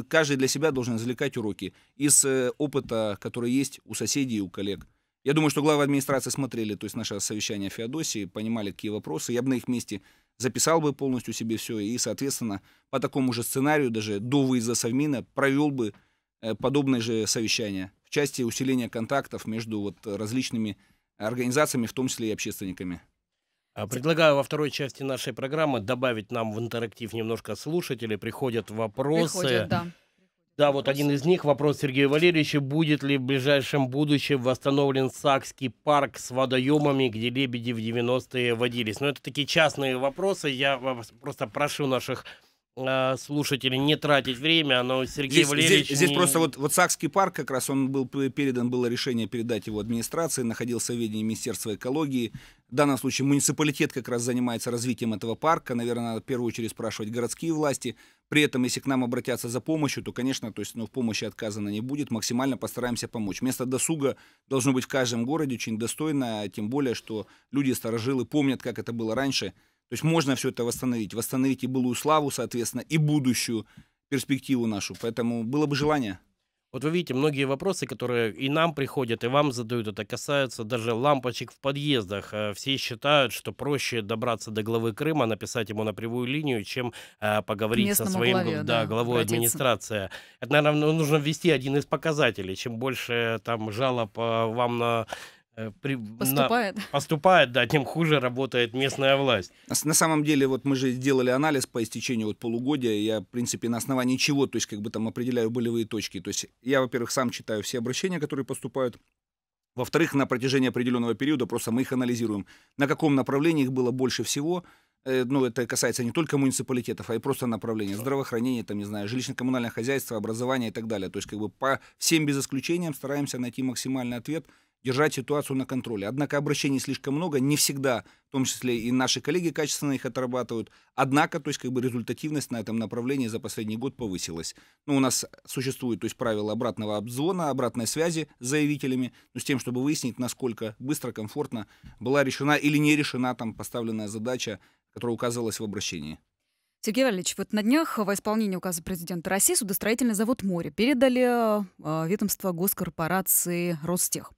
каждый для себя должен извлекать уроки из э, опыта, который есть у соседей и у коллег. Я думаю, что главы администрации смотрели, то есть наше совещание Феодосии, понимали, какие вопросы. Я бы на их месте записал бы полностью себе все, и, соответственно, по такому же сценарию, даже до выезда Совмина, провел бы Э, подобные же совещания в части усиления контактов между вот различными организациями, в том числе и общественниками. А, предлагаю во второй части нашей программы добавить нам в интерактив немножко слушателей. Приходят вопросы. Приходят, да. Да, вот один из них, вопрос Сергея Валерьевича. Будет ли в ближайшем будущем восстановлен Сакский парк с водоемами, где лебеди в 90-е водились? Ну, это такие частные вопросы. Я просто прошу наших а, слушателей не тратить время, но Сергей здесь, Валерьевич... Здесь, здесь не... просто вот, вот Сакский парк, как раз он был передан, было решение передать его администрации, находился в ведении Министерства экологии. В данном случае муниципалитет как раз занимается развитием этого парка. Наверное, надо в первую очередь спрашивать городские власти. При этом, если к нам обратятся за помощью, то, конечно, то есть, ну, в помощи отказано не будет. Максимально постараемся помочь. Место досуга должно быть в каждом городе очень достойно, тем более, что люди, старожилы, помнят, как это было раньше – то есть можно все это восстановить. Восстановить и былую славу, соответственно, и будущую перспективу нашу. Поэтому было бы желание. Вот вы видите, многие вопросы, которые и нам приходят, и вам задают, это касаются даже лампочек в подъездах. Э, все считают, что проще добраться до главы Крыма, написать ему на прямую линию, чем э, поговорить со своим главе, да, да, главой обратиться. администрации. Это, наверное, нужно ввести один из показателей. Чем больше там жалоб э, вам на Э, при, поступает. На, поступает, да, тем хуже работает местная власть. На самом деле, вот мы же сделали анализ по истечению вот полугодия, я, в принципе, на основании чего, то есть, как бы там определяю болевые точки. То есть, я, во-первых, сам читаю все обращения, которые поступают. Во-вторых, на протяжении определенного периода просто мы их анализируем. На каком направлении их было больше всего, э, ну, это касается не только муниципалитетов, а и просто направления здравоохранения, там, не знаю, жилищно-коммунальное хозяйство, образование и так далее. То есть, как бы по всем без исключениям стараемся найти максимальный ответ – держать ситуацию на контроле. Однако обращений слишком много, не всегда, в том числе и наши коллеги качественно их отрабатывают. Однако, то есть как бы результативность на этом направлении за последний год повысилась. Ну, у нас существует, то есть правило обратного обзвона, обратной связи с заявителями, ну, с тем, чтобы выяснить, насколько быстро, комфортно была решена или не решена там поставленная задача, которая указывалась в обращении. Сергей Валерьевич, вот на днях во исполнение указа президента России судостроительный завод «Море» передали э, ведомство госкорпорации «Ростех».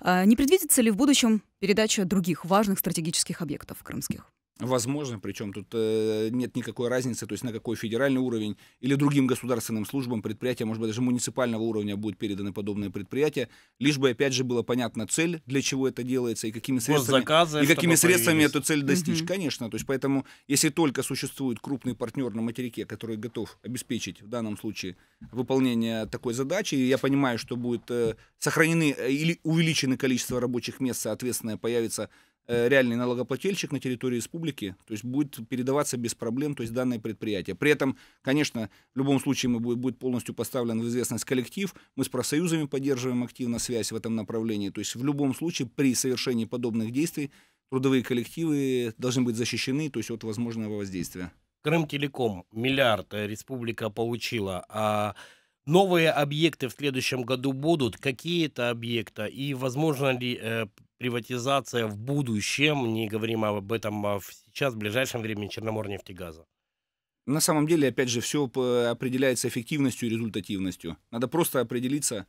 Э, не предвидится ли в будущем передача других важных стратегических объектов крымских? Возможно, причем тут э, нет никакой разницы, то есть на какой федеральный уровень или другим государственным службам предприятия, может быть, даже муниципального уровня будут переданы подобные предприятия, лишь бы, опять же, была понятна цель, для чего это делается и какими средствами, и какими средствами эту цель достичь. Угу. Конечно, то есть поэтому, если только существует крупный партнер на материке, который готов обеспечить в данном случае выполнение такой задачи, и я понимаю, что будет э, сохранены э, или увеличено количество рабочих мест, соответственно, появится реальный налогоплательщик на территории республики, то есть будет передаваться без проблем, то есть данное предприятие. При этом, конечно, в любом случае мы будет, будет полностью поставлен в известность коллектив, мы с профсоюзами поддерживаем активно связь в этом направлении, то есть в любом случае при совершении подобных действий трудовые коллективы должны быть защищены, то есть от возможного воздействия. Крым Телеком миллиард э, республика получила, а новые объекты в следующем году будут? Какие это объекты? И возможно ли э, приватизация в будущем? Не говорим об этом а сейчас, в ближайшем времени Черноморнефтегаза. На самом деле, опять же, все определяется эффективностью и результативностью. Надо просто определиться,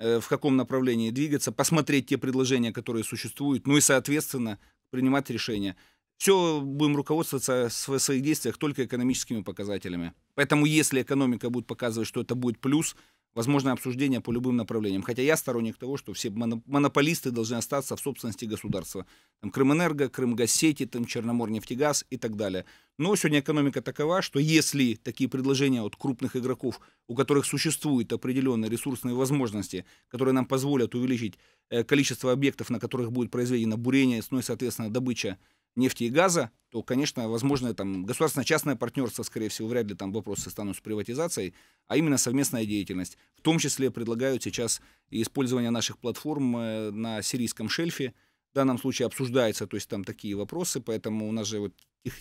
э, в каком направлении двигаться, посмотреть те предложения, которые существуют, ну и, соответственно, принимать решения. Все будем руководствоваться в своих действиях только экономическими показателями. Поэтому если экономика будет показывать, что это будет плюс, возможно обсуждение по любым направлениям. Хотя я сторонник того, что все монополисты должны остаться в собственности государства. Там Крымэнерго, Крымгазсети, там Черноморнефтегаз и так далее. Но сегодня экономика такова, что если такие предложения от крупных игроков, у которых существуют определенные ресурсные возможности, которые нам позволят увеличить э, количество объектов, на которых будет произведено бурение, ну и, соответственно, добыча нефти и газа, то, конечно, возможно, там государственно-частное партнерство, скорее всего, вряд ли там вопросы станут с приватизацией, а именно совместная деятельность. В том числе предлагают сейчас использование наших платформ э, на сирийском шельфе. В данном случае обсуждается, то есть там такие вопросы, поэтому у нас же вот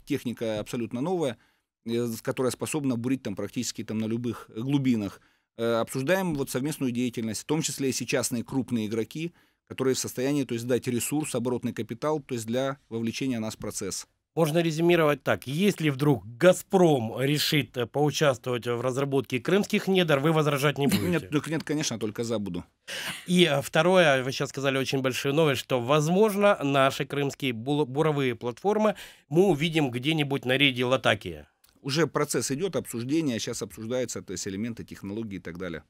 техника абсолютно новая, э, которая способна бурить там практически там на любых глубинах. Э, обсуждаем вот совместную деятельность, в том числе и частные крупные игроки, которые в состоянии то есть, дать ресурс, оборотный капитал, то есть для вовлечения нас в процесс. Можно резюмировать так. Если вдруг «Газпром» решит э, поучаствовать в разработке крымских недр, вы возражать не будете? Нет, нет, конечно, только за буду. И э, второе, вы сейчас сказали очень большую новость, что, возможно, наши крымские буровые платформы мы увидим где-нибудь на рейде Латакия. Уже процесс идет, обсуждение, сейчас обсуждаются то есть элементы технологии и так далее.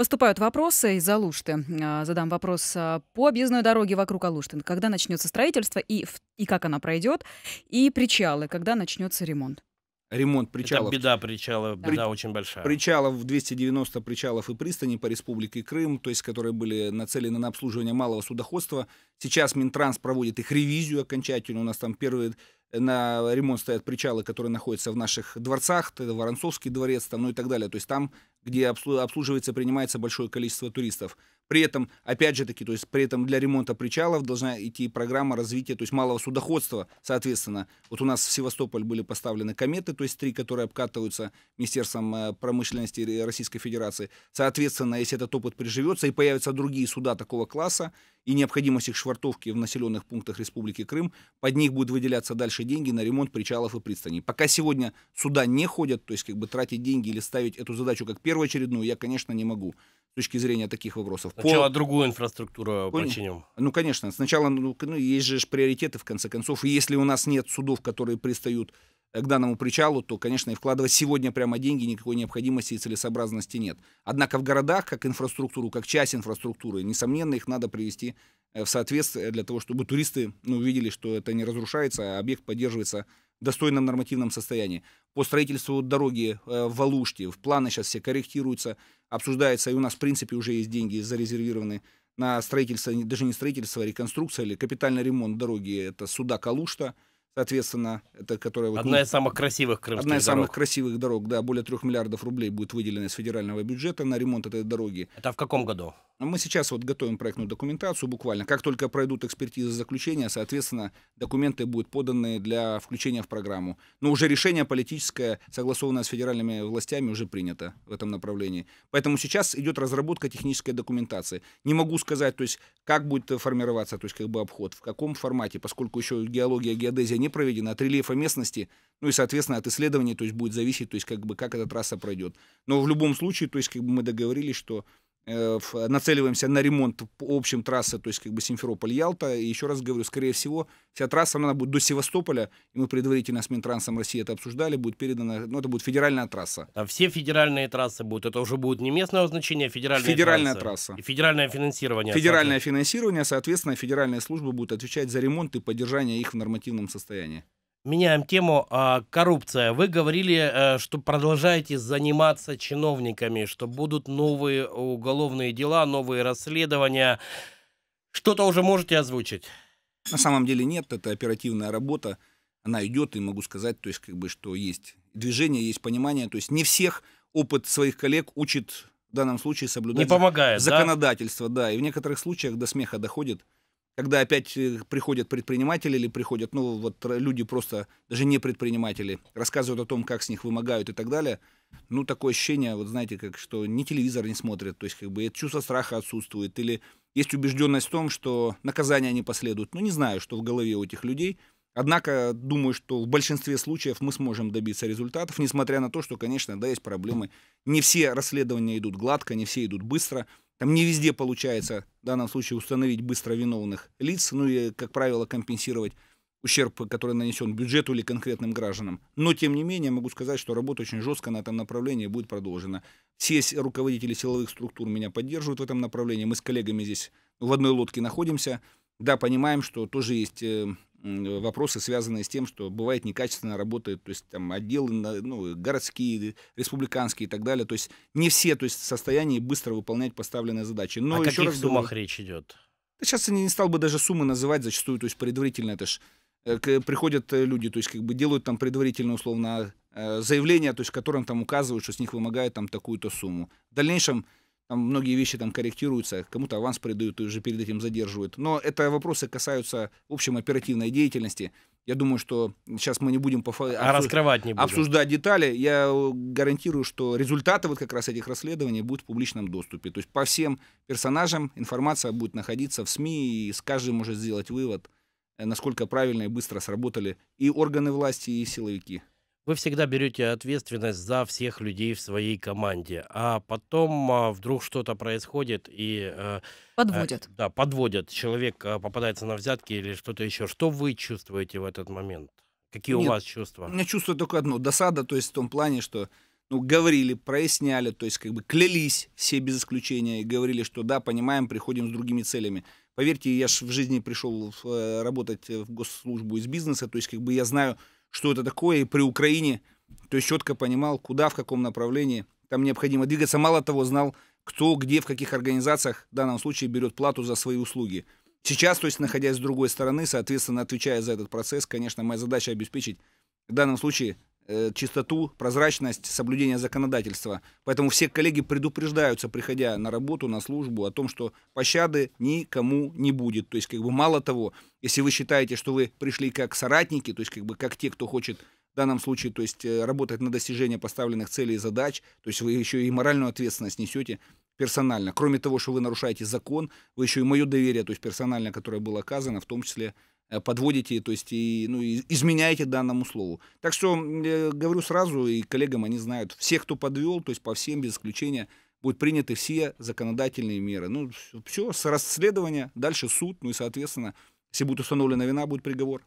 Поступают вопросы из Алушты. А, задам вопрос а, по объездной дороге вокруг Алушты. Когда начнется строительство и, и как она пройдет? И причалы, когда начнется ремонт? Ремонт причалов. Это беда причала, беда При, очень большая. Причалов 290 причалов и пристани по республике Крым, то есть которые были нацелены на обслуживание малого судоходства. Сейчас Минтранс проводит их ревизию окончательно. У нас там первые на ремонт стоят причалы, которые находятся в наших дворцах, это Воронцовский дворец, там, ну и так далее. То есть там, где обслуживается, принимается большое количество туристов. При этом, опять же таки, то есть при этом для ремонта причалов должна идти программа развития, то есть малого судоходства, соответственно. Вот у нас в Севастополь были поставлены кометы, то есть три, которые обкатываются Министерством э, промышленности Российской Федерации. Соответственно, если этот опыт приживется и появятся другие суда такого класса, и необходимость их швартовки в населенных пунктах Республики Крым, под них будут выделяться дальше деньги на ремонт причалов и пристаней. Пока сегодня суда не ходят, то есть как бы тратить деньги или ставить эту задачу как первоочередную, я, конечно, не могу с точки зрения таких вопросов. Сначала По... другую инфраструктуру Понял? починим. Ну, конечно. Сначала, ну, ну, есть же приоритеты, в конце концов. И если у нас нет судов, которые пристают к данному причалу, то, конечно, и вкладывать сегодня прямо деньги никакой необходимости и целесообразности нет. Однако в городах, как инфраструктуру, как часть инфраструктуры, несомненно, их надо привести э, в соответствие для того, чтобы туристы ну, увидели, что это не разрушается, а объект поддерживается достойном нормативном состоянии. По строительству дороги э, в Алуште, в планы сейчас все корректируются, обсуждается, и у нас, в принципе, уже есть деньги зарезервированы на строительство, даже не строительство, а реконструкция или капитальный ремонт дороги. Это Суда-Калушта, Соответственно, это которая... Одна вот, из самых красивых крымских Одна из дорог. самых красивых дорог, да. Более трех миллиардов рублей будет выделено из федерального бюджета на ремонт этой дороги. Это в каком году? Мы сейчас вот готовим проектную документацию буквально. Как только пройдут экспертизы заключения, соответственно, документы будут поданы для включения в программу. Но уже решение политическое, согласованное с федеральными властями, уже принято в этом направлении. Поэтому сейчас идет разработка технической документации. Не могу сказать, то есть, как будет формироваться, то есть, как бы обход, в каком формате, поскольку еще геология, геодезия не проведена, от рельефа местности, ну и, соответственно, от исследований, то есть, будет зависеть, то есть, как бы, как эта трасса пройдет. Но в любом случае, то есть, как бы мы договорились, что нацеливаемся на ремонт по общим трассы, то есть как бы Симферополь-Ялта. И еще раз говорю, скорее всего, вся трасса, она будет до Севастополя, и мы предварительно с Минтрансом России это обсуждали, будет передана, ну, это будет федеральная трасса. А все федеральные трассы будут, это уже будет не местного значения, а федеральная, федеральная трасса. И федеральное финансирование. Федеральное финансирование, соответственно, федеральные службы будут отвечать за ремонт и поддержание их в нормативном состоянии. Меняем тему. А, коррупция. Вы говорили, э, что продолжаете заниматься чиновниками, что будут новые уголовные дела, новые расследования. Что-то уже можете озвучить? На самом деле нет, это оперативная работа. Она идет, и могу сказать, то есть, как бы, что есть движение, есть понимание. То есть не всех опыт своих коллег учит в данном случае соблюдать не помогает, законодательство. Да? да, и в некоторых случаях до смеха доходит когда опять э, приходят предприниматели или приходят, ну, вот люди просто, даже не предприниматели, рассказывают о том, как с них вымогают и так далее, ну, такое ощущение, вот знаете, как что ни телевизор не смотрят, то есть как бы чувство страха отсутствует, или есть убежденность в том, что наказания не последуют. Ну, не знаю, что в голове у этих людей. Однако, думаю, что в большинстве случаев мы сможем добиться результатов, несмотря на то, что, конечно, да, есть проблемы. Не все расследования идут гладко, не все идут быстро. Там не везде получается в данном случае установить быстро виновных лиц, ну и, как правило, компенсировать ущерб, который нанесен бюджету или конкретным гражданам. Но, тем не менее, могу сказать, что работа очень жестко на этом направлении будет продолжена. Все руководители силовых структур меня поддерживают в этом направлении. Мы с коллегами здесь в одной лодке находимся. Да, понимаем, что тоже есть э, вопросы, связанные с тем, что бывает некачественно работают, то есть там отделы ну, городские, республиканские и так далее. То есть не все то есть, в состоянии быстро выполнять поставленные задачи. Но О каких раз суммах говорю, речь идет? Сейчас я не стал бы даже суммы называть зачастую, то есть предварительно это же приходят э, люди, то есть как бы делают там предварительно условно э, заявление, то есть в котором там указывают, что с них вымогают там такую-то сумму. В дальнейшем там многие вещи там корректируются, кому-то аванс придают и уже перед этим задерживают. Но это вопросы касаются, в общем, оперативной деятельности. Я думаю, что сейчас мы не будем по а раскрывать не будем. обсуждать детали. Я гарантирую, что результаты вот как раз этих расследований будут в публичном доступе. То есть по всем персонажам информация будет находиться в СМИ, и с каждым может сделать вывод, э, насколько правильно и быстро сработали и органы власти, и силовики вы всегда берете ответственность за всех людей в своей команде, а потом а, вдруг что-то происходит и... Э, подводят. Э, да, подводят. Человек э, попадается на взятки или что-то еще. Что вы чувствуете в этот момент? Какие Нет, у вас чувства? У меня чувство только одно. Досада, то есть в том плане, что ну, говорили, проясняли, то есть как бы клялись все без исключения и говорили, что да, понимаем, приходим с другими целями. Поверьте, я же в жизни пришел в, э, работать в госслужбу из бизнеса, то есть как бы я знаю, что это такое, и при Украине, то есть четко понимал, куда, в каком направлении там необходимо двигаться. Мало того, знал, кто, где, в каких организациях в данном случае берет плату за свои услуги. Сейчас, то есть, находясь с другой стороны, соответственно, отвечая за этот процесс, конечно, моя задача обеспечить в данном случае чистоту, прозрачность, соблюдение законодательства. Поэтому все коллеги предупреждаются, приходя на работу, на службу, о том, что пощады никому не будет. То есть, как бы мало того, если вы считаете, что вы пришли как соратники, то есть, как бы как те, кто хочет в данном случае, то есть э, работать на достижение поставленных целей и задач, то есть вы еще и моральную ответственность несете персонально. Кроме того, что вы нарушаете закон, вы еще и мое доверие, то есть персонально, которое было оказано, в том числе Э, подводите, то есть и, ну, изменяете данному слову. Так что э, говорю сразу, и коллегам они знают, все, кто подвел, то есть по всем без исключения, будут приняты все законодательные меры. Ну, все, с расследования, дальше суд, ну и, соответственно, если будет установлена вина, будет приговор.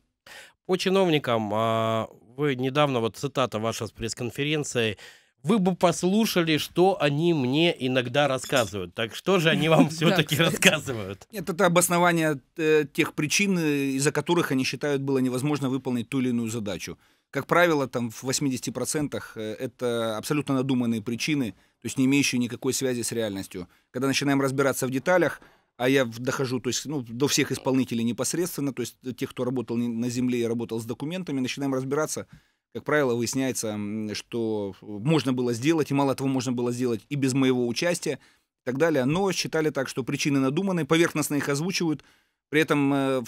По чиновникам, а, вы недавно, вот цитата ваша с пресс-конференции, вы бы послушали, что они мне иногда рассказывают. Так что же они вам (laughs) все-таки рассказывают? Нет, это обоснование э, тех причин, э, из-за которых они считают было невозможно выполнить ту или иную задачу. Как правило, там в 80% э, это абсолютно надуманные причины, то есть не имеющие никакой связи с реальностью. Когда начинаем разбираться в деталях, а я дохожу то есть, ну, до всех исполнителей непосредственно, то есть тех, кто работал на земле и работал с документами, начинаем разбираться, как правило, выясняется, что можно было сделать, и мало того, можно было сделать и без моего участия, и так далее. Но считали так, что причины надуманы, поверхностно их озвучивают. При этом э,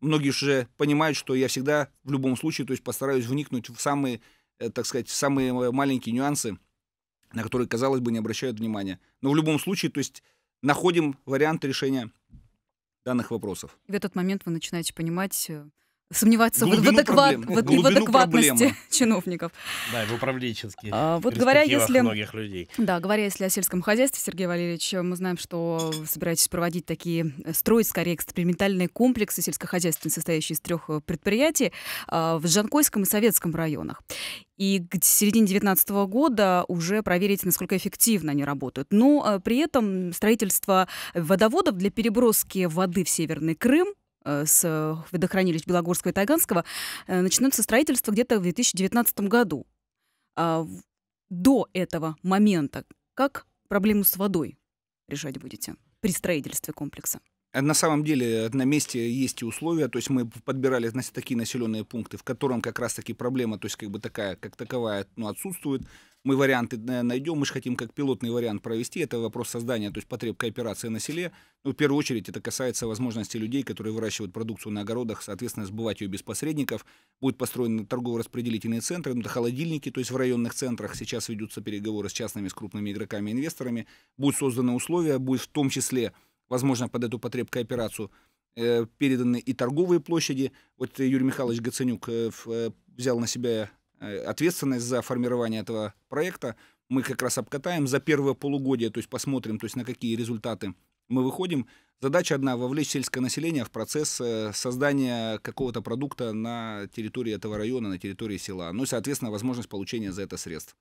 многие уже понимают, что я всегда в любом случае, то есть постараюсь вникнуть в самые, э, так сказать, в самые маленькие нюансы, на которые, казалось бы, не обращают внимания. Но в любом случае, то есть находим вариант решения данных вопросов. В этот момент вы начинаете понимать, э, сомневаться в, адекват, в, в адекватности проблемы. (laughs) чиновников. Да, в управленческих а, вот говоря, если, многих людей. Да, говоря если о сельском хозяйстве, Сергей Валерьевич, мы знаем, что вы собираетесь проводить такие, э, строить скорее экспериментальные комплексы сельскохозяйственные, состоящие из трех э, предприятий а, в Жанкойском и Советском районах. И к середине 2019 года уже проверить, насколько эффективно они работают. Но а, при этом строительство водоводов для переброски воды в Северный Крым Э, с водохранилищ Белогорского и Тайганского э, начнется строительство где-то в 2019 году. А до этого момента как проблему с водой решать будете при строительстве комплекса? На самом деле на месте есть и условия, то есть мы подбирали такие населенные пункты, в котором как раз таки проблема, то есть как бы такая, как таковая, ну, отсутствует. мы варианты э, найдем, мы же хотим как пилотный вариант провести, это вопрос создания, то есть потреб кооперации на селе. Ну, в первую очередь это касается возможности людей, которые выращивают продукцию на огородах, соответственно, сбывать ее без посредников. Будет построены торгово-распределительные центры, ну, это холодильники, то есть в районных центрах сейчас ведутся переговоры с частными, с крупными игроками, инвесторами. Будут созданы условия, будет в том числе, возможно, под эту потреб кооперацию э, переданы и торговые площади. Вот Юрий Михайлович Гаценюк э, э, взял на себя Э, ответственность за формирование этого проекта мы как раз обкатаем за первое полугодие, то есть посмотрим, то есть на какие результаты мы выходим. Задача одна – вовлечь сельское население в процесс создания какого-то продукта на территории этого района, на территории села. Ну и, соответственно, возможность получения за это средств.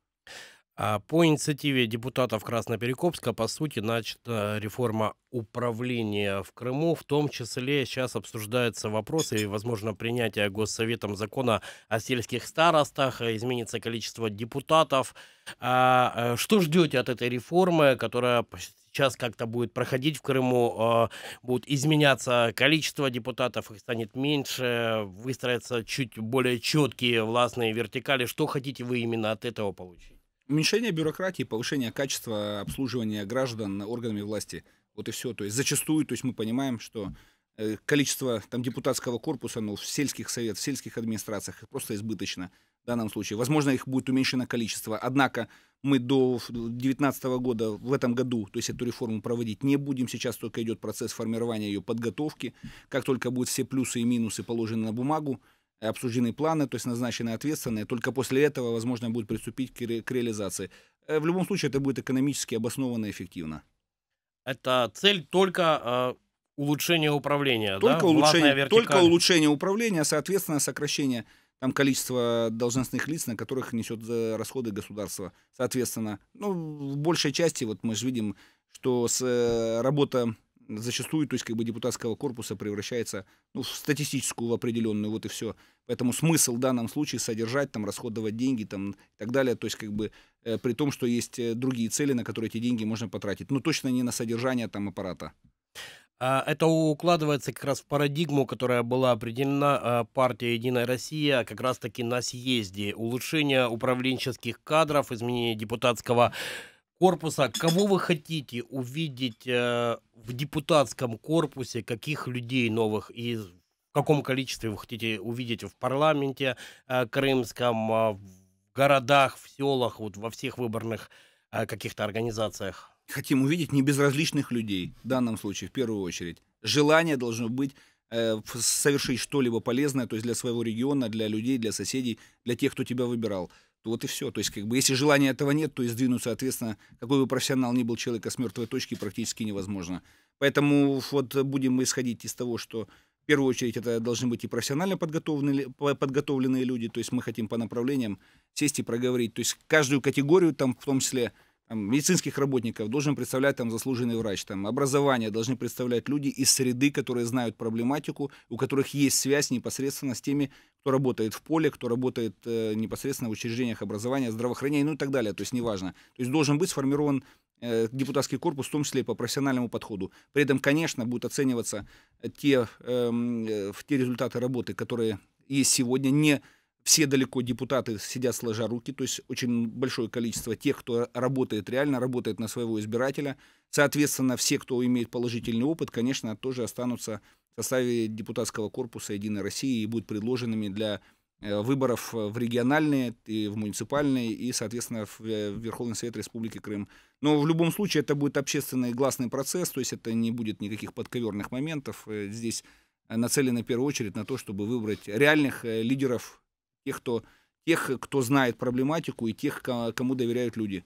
А по инициативе депутатов Красноперекопска, по сути, начата реформа управления в Крыму. В том числе сейчас обсуждаются вопросы и, возможно, принятие Госсоветом закона о сельских старостах, изменится количество депутатов. А, э, что ждете от этой реформы, которая сейчас как-то будет проходить в Крыму, будет изменяться количество депутатов, их станет меньше, выстроятся чуть более четкие властные вертикали. Что хотите вы именно от этого получить? Уменьшение бюрократии, повышение качества обслуживания граждан органами власти. Вот и все. То есть зачастую, то есть мы понимаем, что э, количество там депутатского корпуса, ну, в сельских советах, в сельских администрациях просто избыточно в данном случае. Возможно, их будет уменьшено количество. Однако мы до 2019 года, в этом году, то есть эту реформу проводить не будем. Сейчас только идет процесс формирования ее подготовки. Как только будут все плюсы и минусы положены на бумагу, обсуждены планы, то есть назначены ответственные. Только после этого, возможно, будет приступить к, ре- к реализации. Э, в любом случае, это будет экономически обоснованно и эффективно. Это цель только э, улучшение управления, только да? Улучшение, только улучшение управления, соответственно, сокращение там количества должностных лиц, на которых несет расходы государства. Соответственно, ну, в большей части, вот мы же видим, что с, э, работа зачастую, то есть как бы депутатского корпуса превращается ну, в статистическую в определенную, вот и все. Поэтому смысл в данном случае содержать, там, расходовать деньги там, и так далее, то есть как бы э, при том, что есть э, другие цели, на которые эти деньги можно потратить, но точно не на содержание там аппарата. А, это укладывается как раз в парадигму, которая была определена а, партией «Единая Россия» как раз-таки на съезде. Улучшение управленческих кадров, изменение депутатского корпуса. Кого вы хотите увидеть э, в депутатском корпусе, каких людей новых и в каком количестве вы хотите увидеть в парламенте э, крымском, э, в городах, в селах, вот во всех выборных э, каких-то организациях? Хотим увидеть небезразличных людей, в данном случае, в первую очередь. Желание должно быть э, совершить что-либо полезное, то есть для своего региона, для людей, для соседей, для тех, кто тебя выбирал вот и все. То есть, как бы, если желания этого нет, то сдвинуть, соответственно, какой бы профессионал ни был человека с мертвой точки, практически невозможно. Поэтому вот будем исходить из того, что в первую очередь это должны быть и профессионально подготовленные, подготовленные люди, то есть мы хотим по направлениям сесть и проговорить. То есть каждую категорию, там, в том числе медицинских работников должен представлять там заслуженный врач, там, образование должны представлять люди из среды, которые знают проблематику, у которых есть связь непосредственно с теми, кто работает в поле, кто работает э, непосредственно в учреждениях образования, здравоохранения, ну и так далее, то есть неважно. То есть должен быть сформирован э, депутатский корпус, в том числе и по профессиональному подходу. При этом, конечно, будут оцениваться те, эм, э, те результаты работы, которые есть сегодня, не все далеко депутаты сидят сложа руки, то есть очень большое количество тех, кто работает реально, работает на своего избирателя. Соответственно, все, кто имеет положительный опыт, конечно, тоже останутся в составе депутатского корпуса «Единой России» и будут предложенными для э, выборов в региональные, и в муниципальные, и, соответственно, в э, Верховный Совет Республики Крым. Но в любом случае это будет общественный гласный процесс, то есть это не будет никаких подковерных моментов. Э, здесь нацелено в первую очередь на то, чтобы выбрать реальных лидеров тех, кто, тех, кто знает проблематику и тех, кому доверяют люди.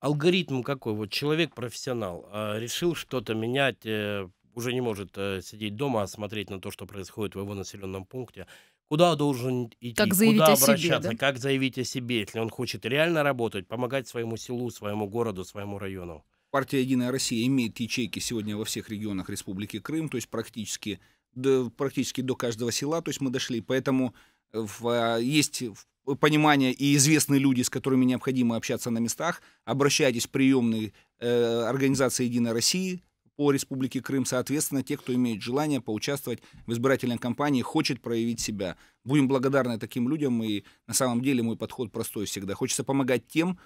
Алгоритм какой? Вот человек-профессионал а, решил что-то менять, э, уже не может э, сидеть дома, а смотреть на то, что происходит в его населенном пункте. Куда должен идти, как заявить куда о обращаться, себе, да? как заявить о себе, если он хочет реально работать, помогать своему селу, своему городу, своему району? Партия «Единая Россия» имеет ячейки сегодня во всех регионах Республики Крым, то есть практически до, практически до каждого села, то есть мы дошли. Поэтому в, а, есть понимание и известные люди, с которыми необходимо общаться на местах, обращайтесь в приемные э, организации «Единой России», по Республике Крым, соответственно, те, кто имеет желание поучаствовать в избирательной кампании, хочет проявить себя. Будем благодарны таким людям, и на самом деле мой подход простой всегда. Хочется помогать тем,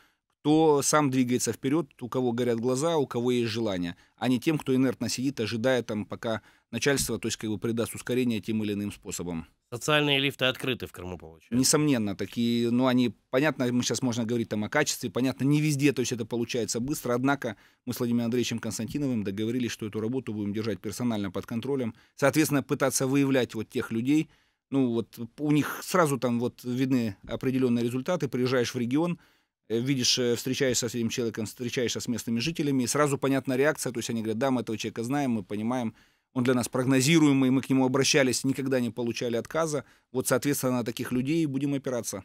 кто сам двигается вперед, у кого горят глаза, у кого есть желание, а не тем, кто инертно сидит, ожидая там, пока начальство, то есть как бы придаст ускорение тем или иным способом. Социальные лифты открыты в Крыму, получается? Несомненно, такие, ну, они, понятно, мы сейчас можно говорить там о качестве, понятно, не везде, то есть это получается быстро, однако мы с Владимиром Андреевичем Константиновым договорились, что эту работу будем держать персонально под контролем, соответственно, пытаться выявлять вот тех людей, ну, вот у них сразу там вот видны определенные результаты, приезжаешь в регион, видишь, э, встречаешься с этим человеком, встречаешься с местными жителями, и сразу понятна реакция, то есть они говорят, да, мы этого человека знаем, мы понимаем, он для нас прогнозируемый, мы к нему обращались, никогда не получали отказа. Вот, соответственно, на таких людей будем опираться.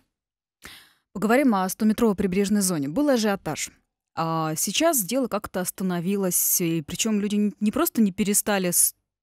Поговорим о 100-метровой прибрежной зоне. Был ажиотаж. А сейчас дело как-то остановилось, и причем люди не просто не перестали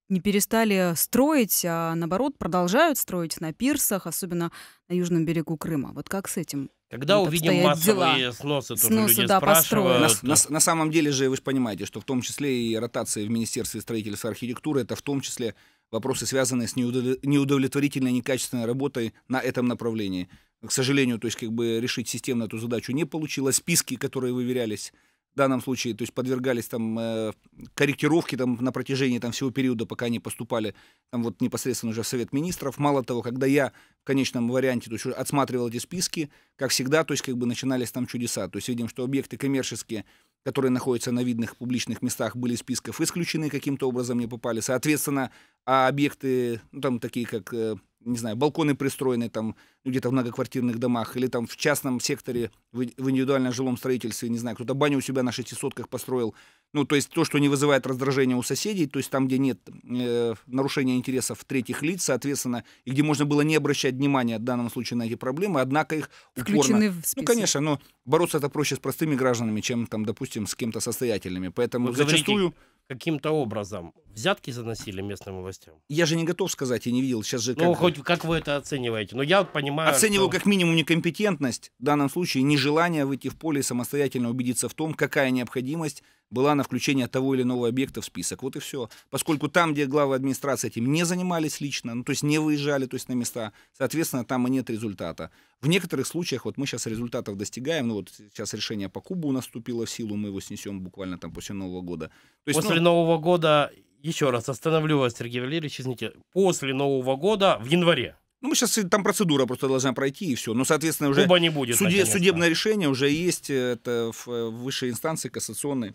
не перестали строить, а наоборот продолжают строить на пирсах, особенно на южном берегу Крыма. Вот как с этим? Когда вот увидим массовые дела? сносы, тоже сносы, люди да, спрашивают. На, на, на самом деле же вы же понимаете, что в том числе и ротации в Министерстве строительства и архитектуры, это в том числе вопросы, связанные с неудовлетворительной, некачественной работой на этом направлении. К сожалению, то есть как бы решить системно эту задачу не получилось. Списки, которые выверялись в данном случае, то есть подвергались там э, корректировке там на протяжении там всего периода, пока они поступали там вот непосредственно уже в Совет Министров. Мало того, когда я в конечном варианте то есть отсматривал эти списки, как всегда, то есть как бы начинались там чудеса. То есть видим, что объекты коммерческие, которые находятся на видных публичных местах, были из списков исключены, каким-то образом не попали. Соответственно, а объекты, ну там такие как э, не знаю, балконы пристроены там ну, где-то в многоквартирных домах, или там в частном секторе, в, в индивидуальном жилом строительстве, не знаю, кто-то баню у себя на шестисотках построил. Ну, то есть то, что не вызывает раздражения у соседей, то есть там, где нет э, нарушения интересов третьих лиц, соответственно, и где можно было не обращать внимания в данном случае на эти проблемы, однако их Включены упорно... в список. Ну, конечно, но бороться это проще с простыми гражданами, чем, там, допустим, с кем-то состоятельными. Поэтому Вы зачастую... Говорите каким-то образом взятки заносили местным властям? Я же не готов сказать, я не видел. Сейчас же ну, как... хоть как вы это оцениваете? Но я понимаю, Оцениваю что... как минимум некомпетентность, в данном случае нежелание выйти в поле и самостоятельно убедиться в том, какая необходимость была на включение того или иного объекта в список. Вот и все. Поскольку там, где главы администрации этим не занимались лично, ну, то есть не выезжали то есть на места, соответственно, там и нет результата. В некоторых случаях, вот мы сейчас результатов достигаем, ну вот сейчас решение по Кубу наступило в силу, мы его снесем буквально там после Нового года. То есть, после ну, Нового года, еще раз остановлю вас, Сергей Валерьевич, извините, после Нового года в январе. Ну, мы сейчас там процедура просто должна пройти и все. Но, соответственно, уже Куба не будет, суде, судебное решение уже есть это в, в высшей инстанции кассационной.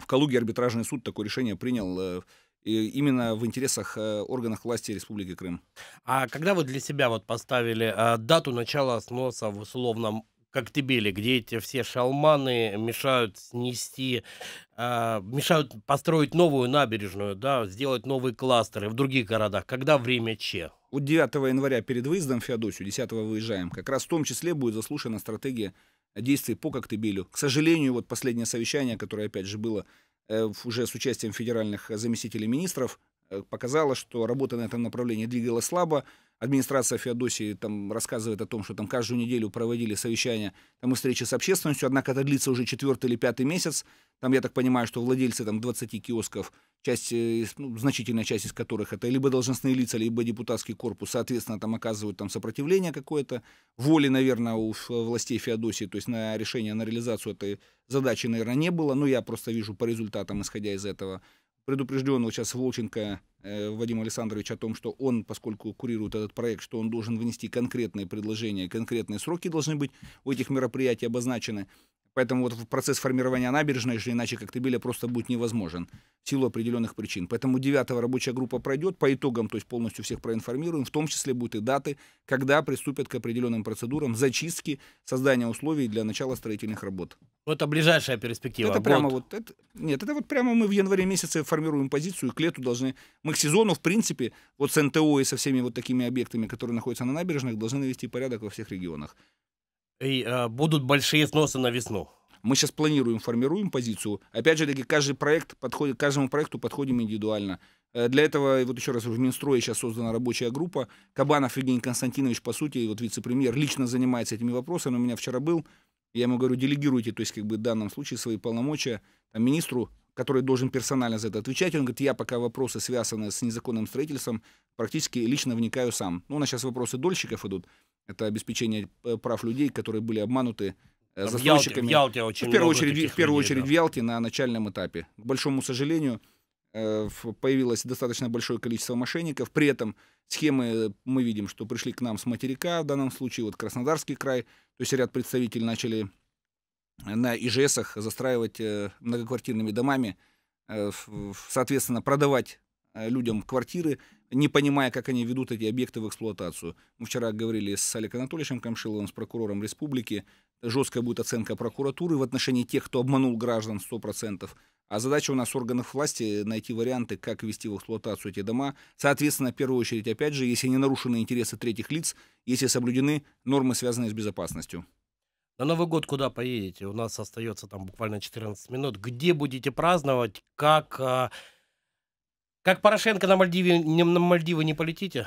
В Калуге арбитражный суд такое решение принял э, именно в интересах э, органов власти Республики Крым. А когда вы для себя вот поставили э, дату начала сноса в условном Коктебеле, где эти все шалманы мешают снести, э, мешают построить новую набережную, да, сделать новые кластеры в других городах. Когда время Че? Вот 9 января перед выездом в Феодосию, 10 выезжаем. Как раз в том числе будет заслушана стратегия действий по Коктебелю. К сожалению, вот последнее совещание, которое опять же было э, уже с участием федеральных заместителей министров, э, показало, что работа на этом направлении двигалась слабо администрация Феодосии там рассказывает о том, что там каждую неделю проводили совещания, там и встречи с общественностью, однако это длится уже четвертый или пятый месяц. Там, я так понимаю, что владельцы там 20 киосков, часть, э, ну, значительная часть из которых это либо должностные лица, либо депутатский корпус, соответственно, там оказывают там сопротивление какое-то, воли, наверное, у властей Феодосии, то есть на решение, на реализацию этой задачи, наверное, не было, но я просто вижу по результатам, исходя из этого, предупрежден вот сейчас Волченко э, Вадим Александрович о том, что он, поскольку курирует этот проект, что он должен внести конкретные предложения, конкретные сроки должны быть у этих мероприятий обозначены. Поэтому вот процесс формирования набережной же иначе Коктебеля просто будет невозможен в силу определенных причин. Поэтому 9 рабочая группа пройдет по итогам, то есть полностью всех проинформируем, в том числе будут и даты, когда приступят к определенным процедурам зачистки, создания условий для начала строительных работ. Ну, это ближайшая перспектива. Это прямо вот, это, нет, это вот прямо мы в январе месяце формируем позицию, к лету должны, мы к сезону, в принципе, вот с НТО и со всеми вот такими объектами, которые находятся на набережных, должны навести порядок во всех регионах. И э, будут большие сносы на весну. Мы сейчас планируем, формируем позицию. Опять же таки, каждый проект подходит, каждому проекту подходим индивидуально. Э, для этого, вот еще раз, в Минстрое сейчас создана рабочая группа. Кабанов Евгений Константинович, по сути, вот вице-премьер, лично занимается этими вопросами. У меня вчера был, я ему говорю, делегируйте, то есть как бы в данном случае свои полномочия там, министру, который должен персонально за это отвечать. Он говорит, я пока вопросы, связанные с незаконным строительством, практически лично вникаю сам. Ну, у нас сейчас вопросы дольщиков идут. Это обеспечение э, прав людей, которые были обмануты э, В Ялте, в застройщиками. Ялте очень в первую очередь, в первую людей, очередь да. в Ялте на начальном этапе. К большому сожалению, э, появилось достаточно большое количество мошенников. При этом схемы мы видим, что пришли к нам с материка, в данном случае вот Краснодарский край, то есть ряд представителей начали на ИЖСах застраивать многоквартирными домами, соответственно, продавать людям квартиры, не понимая, как они ведут эти объекты в эксплуатацию. Мы вчера говорили с Олегом Анатольевичем Камшиловым, с прокурором республики. Жесткая будет оценка прокуратуры в отношении тех, кто обманул граждан 100%. А задача у нас органов власти найти варианты, как ввести в эксплуатацию эти дома. Соответственно, в первую очередь, опять же, если не нарушены интересы третьих лиц, если соблюдены нормы, связанные с безопасностью. На Новый год куда поедете? У нас остается там буквально 14 минут. Где будете праздновать? Как, а, как Порошенко на Мальдиве, не, на Мальдивы не полетите?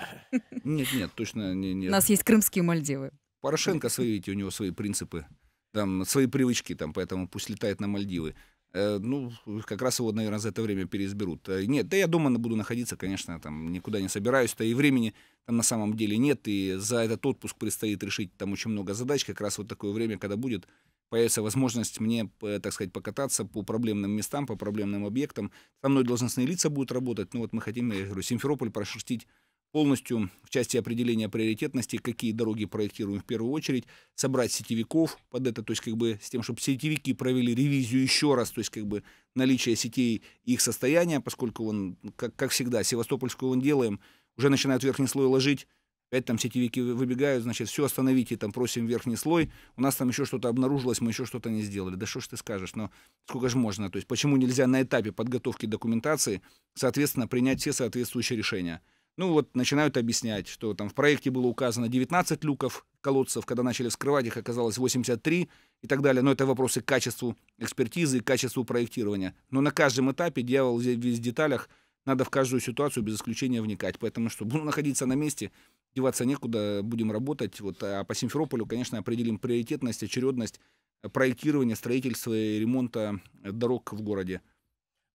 Нет, нет, точно не, У нет. нас есть крымские Мальдивы. Порошенко свои, видите, у него свои принципы, там, свои привычки, там, поэтому пусть летает на Мальдивы. Э, ну, как раз его, наверное, за это время переизберут. Э, Нет, да я дома буду находиться, конечно, там никуда не собираюсь, да и времени там на самом деле нет, и за этот отпуск предстоит решить там очень много задач, как раз вот такое время, когда будет появится возможность мне, так сказать, покататься по проблемным местам, по проблемным объектам. Со мной должностные лица будут работать. Ну вот мы хотим, я говорю, Симферополь прошерстить полностью в части определения приоритетности, какие дороги проектируем в первую очередь, собрать сетевиков под это, то есть как бы с тем, чтобы сетевики провели ревизию еще раз, то есть как бы наличие сетей их состояния, поскольку он, как, как всегда, Севастопольскую он делаем, уже начинают верхний слой ложить, опять там сетевики вы- выбегают, значит, все остановите, там просим верхний слой, у нас там еще что-то обнаружилось, мы еще что-то не сделали. Да что ж ты скажешь, но сколько же можно? То есть почему нельзя на этапе подготовки документации, соответственно, принять все соответствующие решения? Ну вот начинают объяснять, что там в проекте было указано 19 люков, колодцев, когда начали вскрывать их оказалось 83 и так далее. Но это вопросы к качеству экспертизы и качеству проектирования. Но на каждом этапе дьявол здесь в деталях, надо в каждую ситуацию без исключения вникать. Поэтому что, буду (laughs) находиться на месте, деваться некуда, будем работать. Вот, а по Симферополю, конечно, определим приоритетность, очередность э, проектирования, строительства и ремонта э, дорог в городе.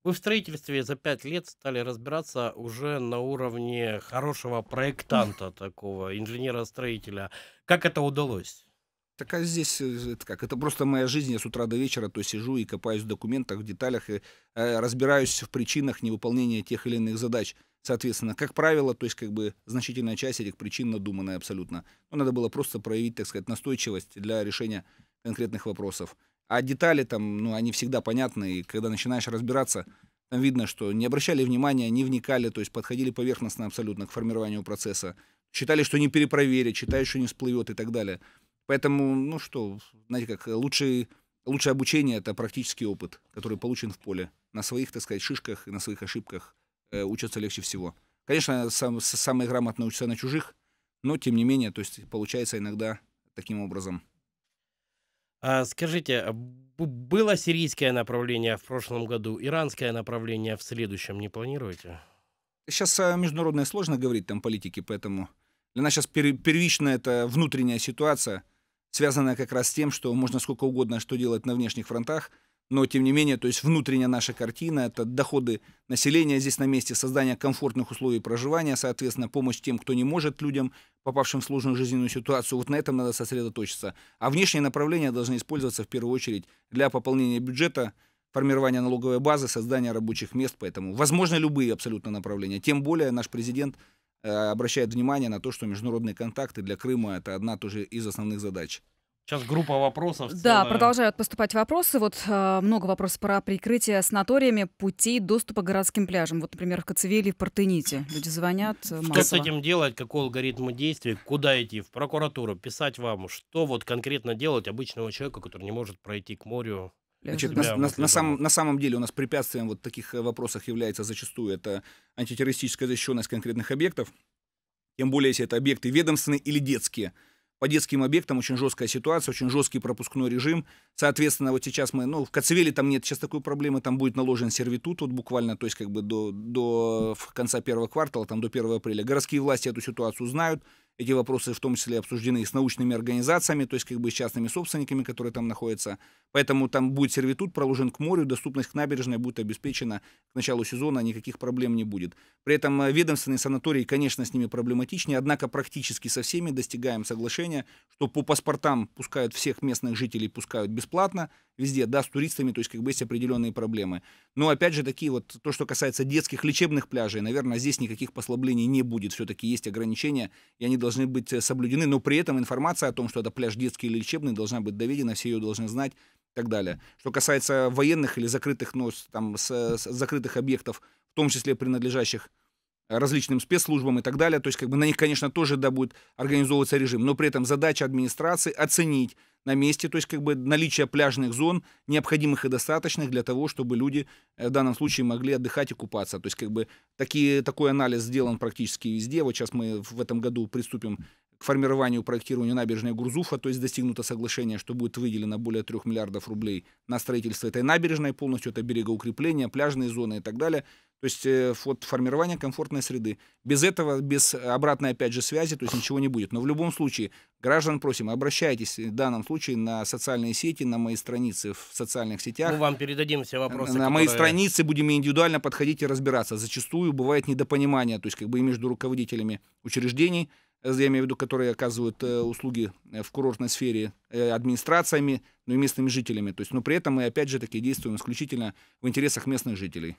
Вы в строительстве за пять лет стали разбираться уже на уровне хорошего проектанта (laughs) такого, инженера-строителя. Как это удалось? Так а здесь э, это как? Это просто моя жизнь. Я с утра до вечера то сижу и копаюсь в документах, в деталях, и э, разбираюсь в причинах невыполнения тех или иных задач. Соответственно, как правило, то есть как бы значительная часть этих причин надуманная абсолютно. Но надо было просто проявить, так сказать, настойчивость для решения конкретных вопросов. А детали там, ну, они всегда понятны, и когда начинаешь разбираться, там видно, что не обращали внимания, не вникали, то есть подходили поверхностно абсолютно к формированию процесса. Считали, что не перепроверят, считают, что не всплывет и так далее. Поэтому, ну что, знаете, как лучший, лучшее обучение это практический опыт, который получен в поле. На своих, так сказать, шишках и на своих ошибках э, учатся легче всего. Конечно, сам, самые грамотно учатся на чужих, но тем не менее, то есть получается иногда таким образом. А, скажите, а было сирийское направление в прошлом году, иранское направление в следующем не планируете? Сейчас а, международное сложно говорить там политики, поэтому для нас сейчас первичная это внутренняя ситуация, связанная как раз с тем, что можно сколько угодно что делать на внешних фронтах, но тем не менее, то есть внутренняя наша картина, это доходы населения здесь на месте, создание комфортных условий проживания, соответственно, помощь тем, кто не может, людям, попавшим в сложную жизненную ситуацию. Вот на этом надо сосредоточиться. А внешние направления должны использоваться в первую очередь для пополнения бюджета, формирования налоговой базы, создания рабочих мест. Поэтому возможно любые абсолютно направления. Тем более наш президент обращает внимание на то, что международные контакты для Крыма это одна тоже из основных задач. Сейчас группа вопросов. Да, целая. продолжают поступать вопросы. Вот э, много вопросов про прикрытие санаториями путей доступа к городским пляжам. Вот, например, в Коцевеле и в Партените. Люди звонят э, Что с массово. этим делать, какой алгоритм действий, куда идти, в прокуратуру, писать вам, что вот конкретно делать обычному человеку, который не может пройти к морю? Значит, на, на- на самом, на самом деле у нас препятствием вот в таких э, вопросах является зачастую это антитеррористическая защищенность конкретных объектов, тем более если это объекты ведомственные или детские. По детским объектам очень жесткая ситуация, очень жесткий пропускной режим. Соответственно, вот сейчас мы, ну, в Коцевеле там нет сейчас такой проблемы, там будет наложен сервитут вот буквально, то есть как бы до, до конца первого квартала, там до 1 апреля. Городские власти эту ситуацию знают, Эти вопросы в том числе обсуждены и с научными организациями, то есть как бы с частными собственниками, которые там находятся. Поэтому там будет сервитут проложен к морю, доступность к набережной будет обеспечена к началу сезона, никаких проблем не будет. При этом э, ведомственные санатории, конечно, с ними проблематичнее, однако практически со всеми достигаем соглашения, что по паспортам пускают всех местных жителей, пускают бесплатно, везде, да, с туристами, то есть как бы есть определенные проблемы. Но опять же, такие вот, то, что касается детских лечебных пляжей, наверное, здесь никаких послаблений не будет. Все-таки есть ограничения, и они должны быть э, соблюдены, но при этом информация о том, что это пляж детский или лечебный, должна быть доведена, все ее должны знать и так далее. Что касается военных или закрытых, ну, там, с, с закрытых объектов, в том числе принадлежащих различным спецслужбам и так далее. То есть, как бы на них, конечно, тоже да, будет организовываться режим. Но при этом задача администрации оценить на месте, то есть как бы наличие пляжных зон, необходимых и достаточных для того, чтобы люди э, в данном случае могли отдыхать и купаться. То есть как бы такие, такой анализ сделан практически везде. Вот сейчас мы в этом году приступим к формированию проектированию набережной Гурзуфа, то есть достигнуто соглашение, что будет выделено более 3 миллиардов рублей на строительство этой набережной полностью, это берегоукрепления, пляжные зоны и так далее. То есть э, вот формирование комфортной среды. Без этого, без обратной, опять же, связи, то есть ничего не будет. Но в любом случае, граждан просим, обращайтесь в данном случае на социальные сети, на мои страницы в социальных сетях. Мы вам передадим все вопросы. На которые... мои страницы будем индивидуально подходить и разбираться. Зачастую бывает недопонимание, то есть как бы и между руководителями учреждений, я имею в виду, которые оказывают э, услуги э, в курортной сфере, э, администрациями, но и местными жителями. То есть, но при этом мы опять же таки действуем исключительно в интересах местных жителей.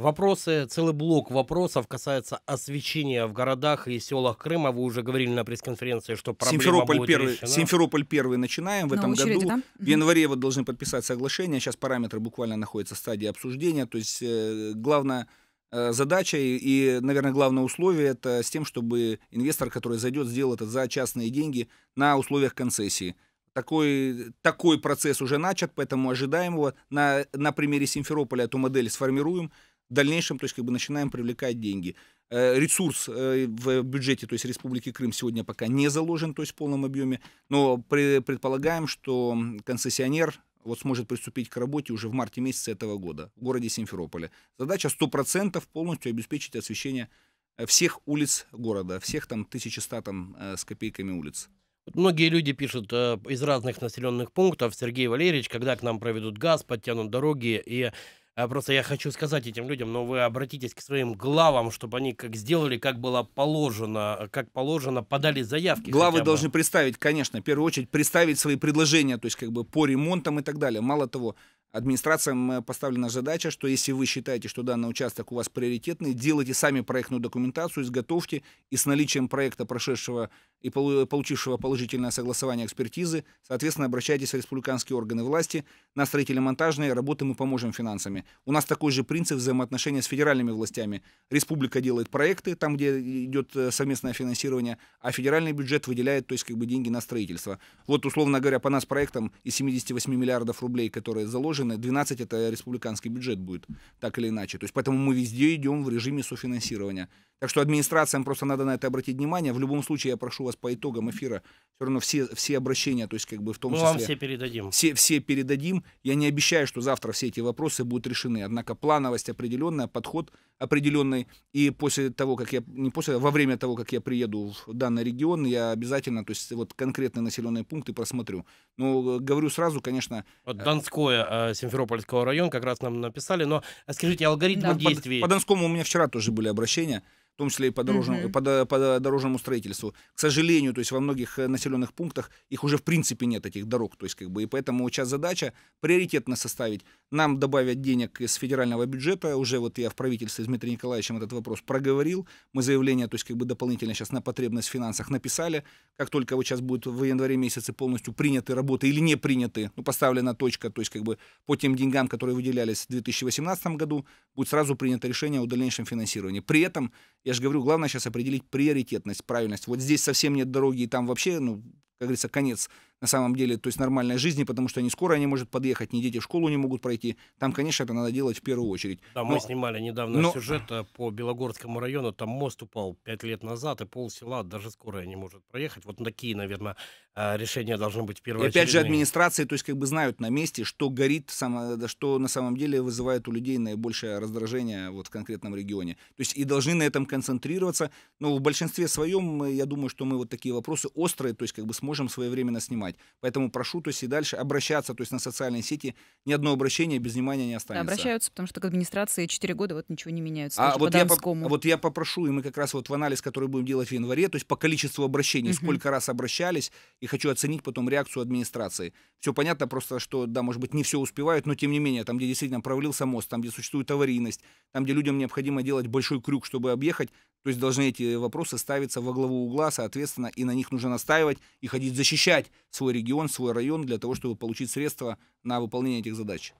Вопросы, целый блок вопросов касается освещения в городах и селах Крыма. Вы уже говорили на пресс-конференции, что проблема Симферополь будет первый, решена. Симферополь первый начинаем в На этом очереди, году. да? В январе вот должны подписать соглашение. Сейчас параметры буквально находятся в стадии обсуждения. То есть э, главная э, задача и, наверное, главное условие это с тем, чтобы инвестор, который зайдет, сделал это за частные деньги на условиях концессии. Такой, такой процесс уже начат, поэтому ожидаем его. На, на примере Симферополя эту модель сформируем в дальнейшем, то есть как бы начинаем привлекать деньги. Э, Ресурс э, в бюджете, то есть Республики Крым сегодня пока не заложен, то есть в полном объеме, но предполагаем, что концессионер вот сможет приступить к работе уже в марте месяце этого года в городе Симферополе. Задача 100% полностью обеспечить освещение э, всех улиц города, всех там 1100 там э, с копейками улиц. Многие люди пишут э, из разных населенных пунктов, Сергей Валерьевич, когда к нам проведут газ, подтянут дороги. И просто я хочу сказать этим людям, но вы обратитесь к своим главам, чтобы они как сделали, как было положено, как положено, подали заявки. Главы должны представить, конечно, в первую очередь представить свои предложения, то есть как бы по ремонтам и так далее. Мало того, администрациям э, поставлена задача, что если вы считаете, что данный участок у вас приоритетный, делайте сами проектную документацию, изготовьте, и с наличием проекта, прошедшего и полу- получившего положительное согласование экспертизы, соответственно, обращайтесь в республиканские органы власти, на строительно-монтажные работы мы поможем финансами. У нас такой же принцип взаимоотношения с федеральными властями. Республика делает проекты, там, где идет э, совместное финансирование, а федеральный бюджет выделяет, то есть как бы деньги на строительство. Вот, условно говоря, по нас проектам из 78 миллиардов рублей, которые заложены, 12 это республиканский бюджет будет, так или иначе. То есть поэтому мы везде идем в режиме софинансирования. Так что администрациям просто надо на это обратить внимание. В любом случае, я прошу вас по итогам эфира все равно все, все обращения, то есть как бы в том Мы числе... вам все передадим. Все, все передадим. Я не обещаю, что завтра все эти вопросы будут решены. Однако плановость определенная, подход определенный. И после того, как я, не после, а во время того, как я приеду в данный регион, я обязательно, то есть вот конкретные населенные пункты просмотрю. Но э, говорю сразу, конечно, Вот Донское, э, Симферопольского район как раз нам написали. Но э, скажите, алгоритм Да. по, действий... по Донскому у меня вчера тоже были обращения, в том числе и по, дорожному, Мгм. по, по до- дорожному строительству. К сожалению, то есть во многих э, населенных пунктах их уже в принципе нет этих дорог, то есть как бы и поэтому сейчас задача приоритетно составить. Нам добавят денег из федерального бюджета. Уже вот я в правительстве с Дмитрием Николаевичем этот вопрос проговорил. Мы заявление, то есть как бы дополнительно сейчас на потребность в финансах написали. Как только вот сейчас будут в январе месяце полностью приняты работы или не приняты, ну поставлена точка, то есть как бы по тем деньгам, которые выделялись в 2018 году, будет сразу принято решение о дальнейшем финансировании. При этом, я же говорю, главное сейчас определить приоритетность, правильность. Вот здесь совсем нет дороги, и там вообще, ну, как говорится, конец на самом деле, то есть нормальной жизни, потому что не скоро не может подъехать, ни дети в школу не могут пройти. Там, конечно, это надо делать в первую очередь. Да, Но- мы снимали недавно но- сюжет э, по Белогорскому району, там мост упал пять лет назад, и пол села даже скорая не может проехать. Вот такие, наверное, решения должны быть И первоочередные. опять же, администрации, то есть как бы знают на месте, что горит, да, что на самом деле вызывает у людей наибольшее раздражение вот в конкретном регионе. То есть и должны на этом концентрироваться. Но в большинстве своем, э, я думаю, что мы вот такие вопросы острые, то есть как бы сможем своевременно снимать. Поэтому прошу, то есть и дальше обращаться, то есть на социальные сети. Ни одно обращение без внимания не Да, останется. обращаются, потому что к администрации 4 года вот ничего не меняется. А вот по я, Донскому. вот я попрошу, и мы как раз вот в анализ, который будем делать в январе, то есть по количеству обращений, Мгм. сколько раз обращались, и хочу оценить потом реакцию администрации. Все понятно, просто что, да, может быть, не все успевают, но тем не менее, там, где действительно провалился мост, там, где существует аварийность, там, где людям необходимо делать большой крюк, чтобы объехать, то есть должны эти вопросы ставиться во главу угла, соответственно, и на них нужно настаивать и ходить защищать свой регион, свой район для того, чтобы получить средства на выполнение этих задач.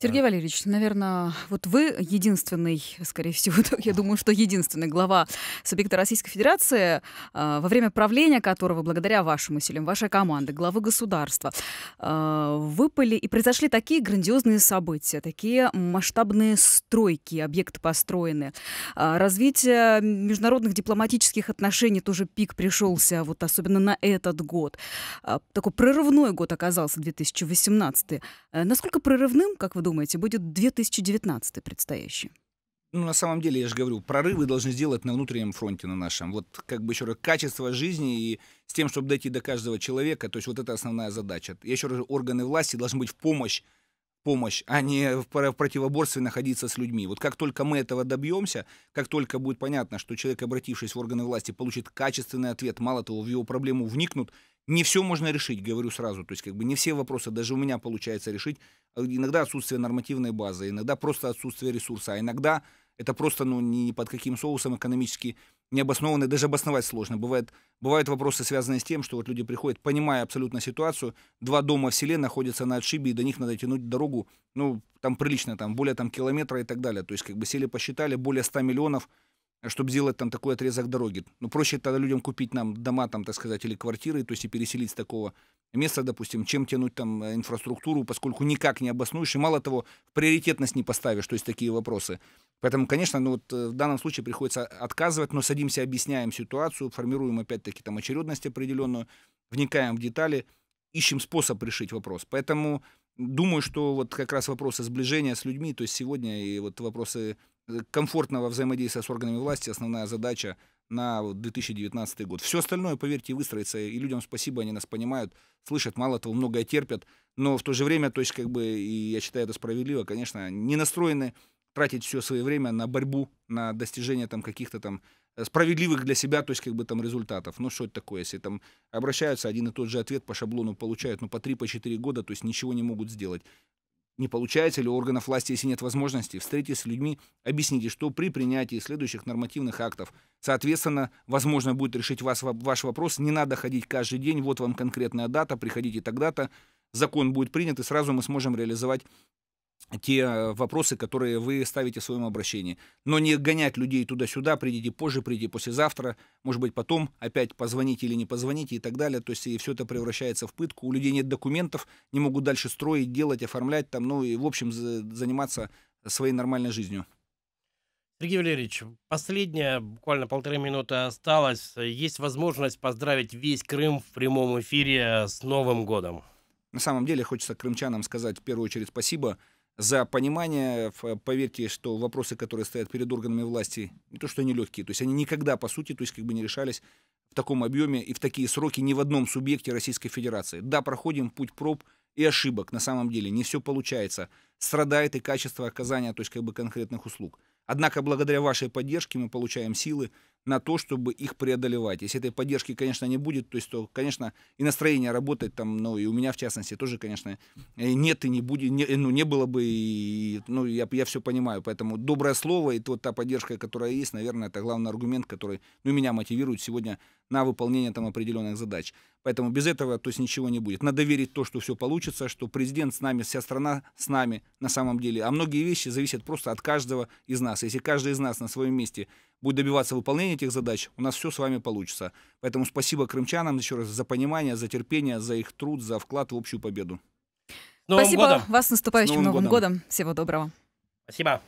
Сергей Валерьевич, наверное, вот вы единственный, скорее всего, (laughs) я думаю, что единственный глава субъекта Российской Федерации, а, во время правления которого, благодаря вашим усилиям, вашей команды, главы государства, а, выпали и произошли такие грандиозные события, такие масштабные стройки, объекты построены. А, Развитие международных дипломатических отношений тоже пик пришелся, вот особенно на этот год. Такой прорывной год оказался 2018. Э, Насколько прорывным, как вы думаете, будет 2019 предстоящий? Ну, на самом деле, я же говорю, прорывы должны сделать на внутреннем фронте, на нашем. Вот как бы еще раз, качество жизни и с тем, чтобы дойти до каждого человека, то есть вот это основная задача. Я еще раз, органы власти должны быть в помощь, помощь, а не в противоборстве находиться с людьми. Вот как только мы этого добьемся, как только будет понятно, что человек, обратившись в органы власти, получит качественный ответ, мало того, в его проблему вникнут, не все можно решить, говорю сразу. То есть как бы не все вопросы даже у меня получается решить. А Иногда отсутствие нормативной базы, иногда просто отсутствие ресурса, а иногда это просто ну, ни под каким соусом экономически необоснованно, даже обосновать сложно. Бывает, бывают вопросы, связанные с тем, что вот люди приходят, понимая абсолютно ситуацию, два дома в селе находятся на отшибе, и до них надо тянуть дорогу, ну, там прилично, там, более там километра и так далее. То есть, как бы сели, посчитали, более 100 миллионов, чтобы сделать там такой отрезок дороги. Ну, проще тогда людям купить нам дома, там, так сказать, или квартиры, то есть и переселить с такого места, допустим, чем тянуть там э, инфраструктуру, поскольку никак не обоснуешь, и мало того, в приоритетность не поставишь, то есть такие вопросы. Поэтому, конечно, ну, вот, э, в данном случае приходится отказывать, но садимся, объясняем ситуацию, формируем опять-таки там очередность определенную, вникаем в детали, ищем способ решить вопрос. Поэтому думаю, что вот как раз вопросы сближения с людьми, то есть сегодня и вот вопросы комфортного взаимодействия с органами власти основная задача на вот 2019 год. Все остальное, поверьте, выстроится, и людям спасибо, они нас понимают, слышат, мало того, многое терпят, но в то же время, то есть как бы, и я считаю это справедливо, конечно, не настроены тратить все свое время на борьбу, на достижение там каких-то там э, справедливых для себя, то есть как бы там результатов. Ну что это такое, если там обращаются, один и тот же ответ по шаблону получают, ну по 3 по 4 года, то есть ничего не могут сделать. Не получается ли у органов власти, если нет возможности, встретитесь с людьми, объясните, что при принятии следующих нормативных актов, соответственно, возможно будет решить вас, ваш вопрос, не надо ходить каждый день, вот вам конкретная дата, приходите тогда-то, закон будет принят, и сразу мы сможем реализовать те э, вопросы, которые вы ставите в своем обращении. Но не гонять людей туда-сюда, придите позже, придите послезавтра, может быть, потом опять позвоните или не позвоните и так далее. То есть и все это превращается в пытку. У людей нет документов, не могут дальше строить, делать, оформлять там, ну и, в общем, за- заниматься своей нормальной жизнью. Сергей Валерьевич, последняя, буквально полторы минуты осталось. Есть возможность поздравить весь Крым в прямом эфире с Новым годом. На самом деле хочется крымчанам сказать в первую очередь спасибо за понимание. Поверьте, что вопросы, которые стоят перед органами власти, не то что они легкие, то есть они никогда, по сути, то есть как бы не решались в таком объеме и в такие сроки ни в одном субъекте Российской Федерации. Да, проходим путь проб и ошибок, на самом деле, не все получается. Страдает и качество оказания, то есть как бы конкретных услуг. Однако благодаря вашей поддержке мы получаем силы на то, чтобы их преодолевать. Если этой поддержки, конечно, не будет, то есть, то, конечно, и настроение работать там, ну, и у меня, в частности, тоже, конечно, э, нет и не будет, не, ну, не было бы, и, ну, я, я все понимаю, поэтому доброе слово и вот та поддержка, которая есть, наверное, это главный аргумент, который, ну, меня мотивирует сегодня на выполнение там определенных задач. Поэтому без этого то есть ничего не будет. Надо верить в то, что все получится, что президент с нами, вся страна с нами на самом деле. А многие вещи зависят просто от каждого из нас. Если каждый из нас на своем месте будет добиваться выполнения этих задач, у нас все с вами получится. Поэтому спасибо крымчанам еще раз за понимание, за терпение, за их труд, за вклад в общую победу. Новым Спасибо годом. вас с наступающим с Новым, Новым годом. годом. Всего доброго. Спасибо.